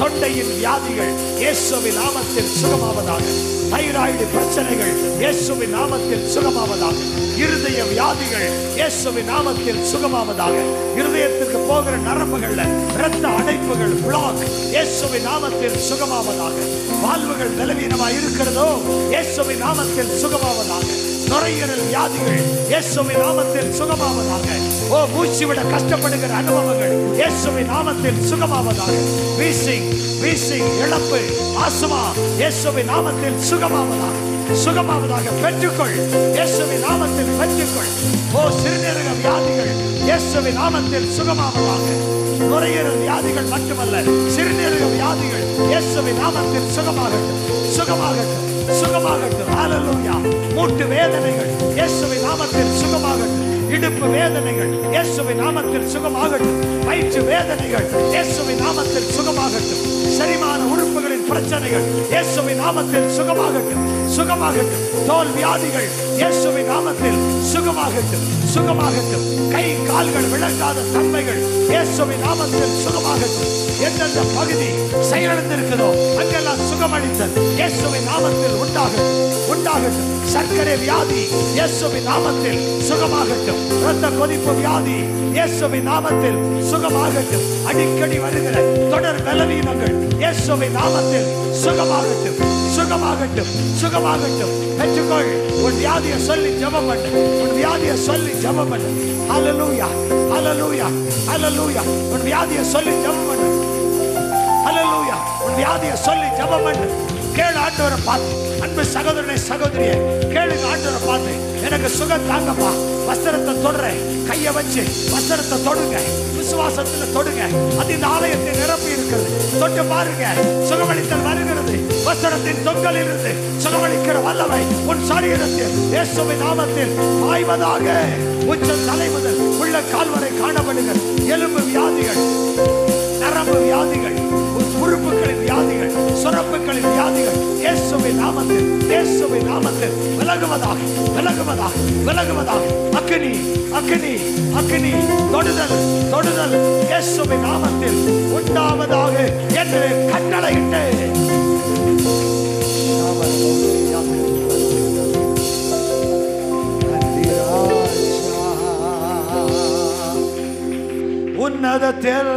தொண்டையின் வியாதிகள் இயேசுவின் நாமத்தில் சுகமாவதாக. தைராய்டு பிரச்சனைகள் இயேசுவின் நாமத்தில் சுகமாவதாக. இருதய வியாதிகள் இயேசுவின் நாமத்தில் சுகமாவதாக. இருதயத்துக்கு போகிற நரம்புகள்ல இரத்த அடைப்புகள் பிளாக் இயேசுவின் நாமத்தில் சுகமாவதாக. வாழ்வுகள் நிலவீனமா இருக்கிறதோ இயேசுவின் நாமத்தில் சுகமாவதாக. நுரையீரல் வியாதிகள். இயேசுவின் நாமத்தில் சுகமாவதாக. ஓ மூச்சு விட கஷ்டப்படுகிற அனுபவங்கள். இயேசுவின் நாமத்தில் சுகமாவதாக. வீசிங் வீசிங் இழப்பு ஆசுமா. இயேசுவின் நாமத்தில் சுகமாவதாக. சுகமாவதாக பெற்றுக்கொள். இயேசுவின் நாமத்தில் பெற்றுக்கொள். ஓ சிறுநீரக வியாதிகள் இயேசுவின் நாமத்தில் சுகமாவதாக. நுரையீரல் வியாதிகள் மட்டுமல்ல சிறுநீரக வியாதிகள் இயேசுவின் நாமத்தில் சுகமாகட்டும் சுகமாகட்டும் சுகமாகட்டும். ஹalleluya மூட்டு வேதனைகள் இயேசுவின் நாமத்தில் சுகமாகட்டும். இடுப்பு வேதனைகள் இயேசுவின் நாமத்தில் சுகமாகட்டும். வயிற்று வேதனைகள் இயேசுவின் நாமத்தில் சுகமாகட்டும். சரிமான உறுப்புகளின் பிரச்சனைகள். இயேசுவின் நாமத்தில் சுகமாகட்டும் சுகமாகட்டும். தோல் வியாதிகள் இயேசுவின் நாமத்தில் சுகமாகட்டும் சுகமாகட்டும். கை கால்கள் விளங்காத தன்மைகள் இயேசுவின் நாமத்தில் சுகமாகட்டும். எந்தெந்த பகுதி செயலிழந்திருக்கிறதோ அங்கெல்லாம் சுகமளித்தல் இயேசுவின் நாமத்தில் உண்டாகட்டும் உண்டாகட்டும். சர்க்கரை வியாதி இயேசுவின் நாமத்தில் சுகமாகட்டும். இரத்த கொதிப்பு வியாதி இயேசுவின் நாமத்தில் சுகமாகட்டும். அடிக்கடி வருகிற தொடர் பலவீனங்கள் இயேசுவின் நாமத்தில் சுகமாகட்டும் சுகமாகட்டும் சுகமாகட்டும் பெற்றுக்கொள். உன் வியாதியை சொல்லி ஜெபம் பண்ணு உன் வியாதியை சொல்லி ஜெபம் பண்ணு அலலூயா அலலூயா ஹalleluya உன் வியாதியை சொல்லி ஜெபம் பண்ணு ஹalleluya உன் வியாதியை சொல்லி ஜெபம் பண்ணு கேளு ஆண்டவரை பார்த்து. அன்பு சகோதரனை சகோதரிய கேளு ஆண்டவரை பார்த்து. எனக்கு சுகம் தாங்கப்பா. வஸ்திரத்தை தொடுறேன் கையை வச்சு வஸ்திரத்தை தொடுங்க. விசுவாசத்துல தொடுங்க. அது இந்த ஆலயத்தை நிரப்பி இருக்கிறது. தொட்டு பாருங்க. சுகமளித்தல் வருகிறது. வஸ்திரத்தின் தொங்கல் இருந்து சுகமளிக்கிற வல்லமை உன் சரீரத்தில் இயேசுவின் நாமத்தில் பாய்வதாக. உச்ச தலை முதல் உள்ள கால்வரை காணப்படுகிற எலும்பு வியாதிகள் நரம்பு வியாதிகள் உறுப்புகளின் வியாதிகள் சுரப்புகளின் வியாதிகள் இயேசுவின் நாமத்தில் இயேசுவின் நாமத்தில் விலகுவதாக விலகுவதாக விலகுவதாக. அக்னி அக்னி அக்னி தொடுதல் தொடுதல். இயேசுவின் நாமத்தில் உண்டாவதாக என்று கட்டளையிட்டு. உன்னதத்தில்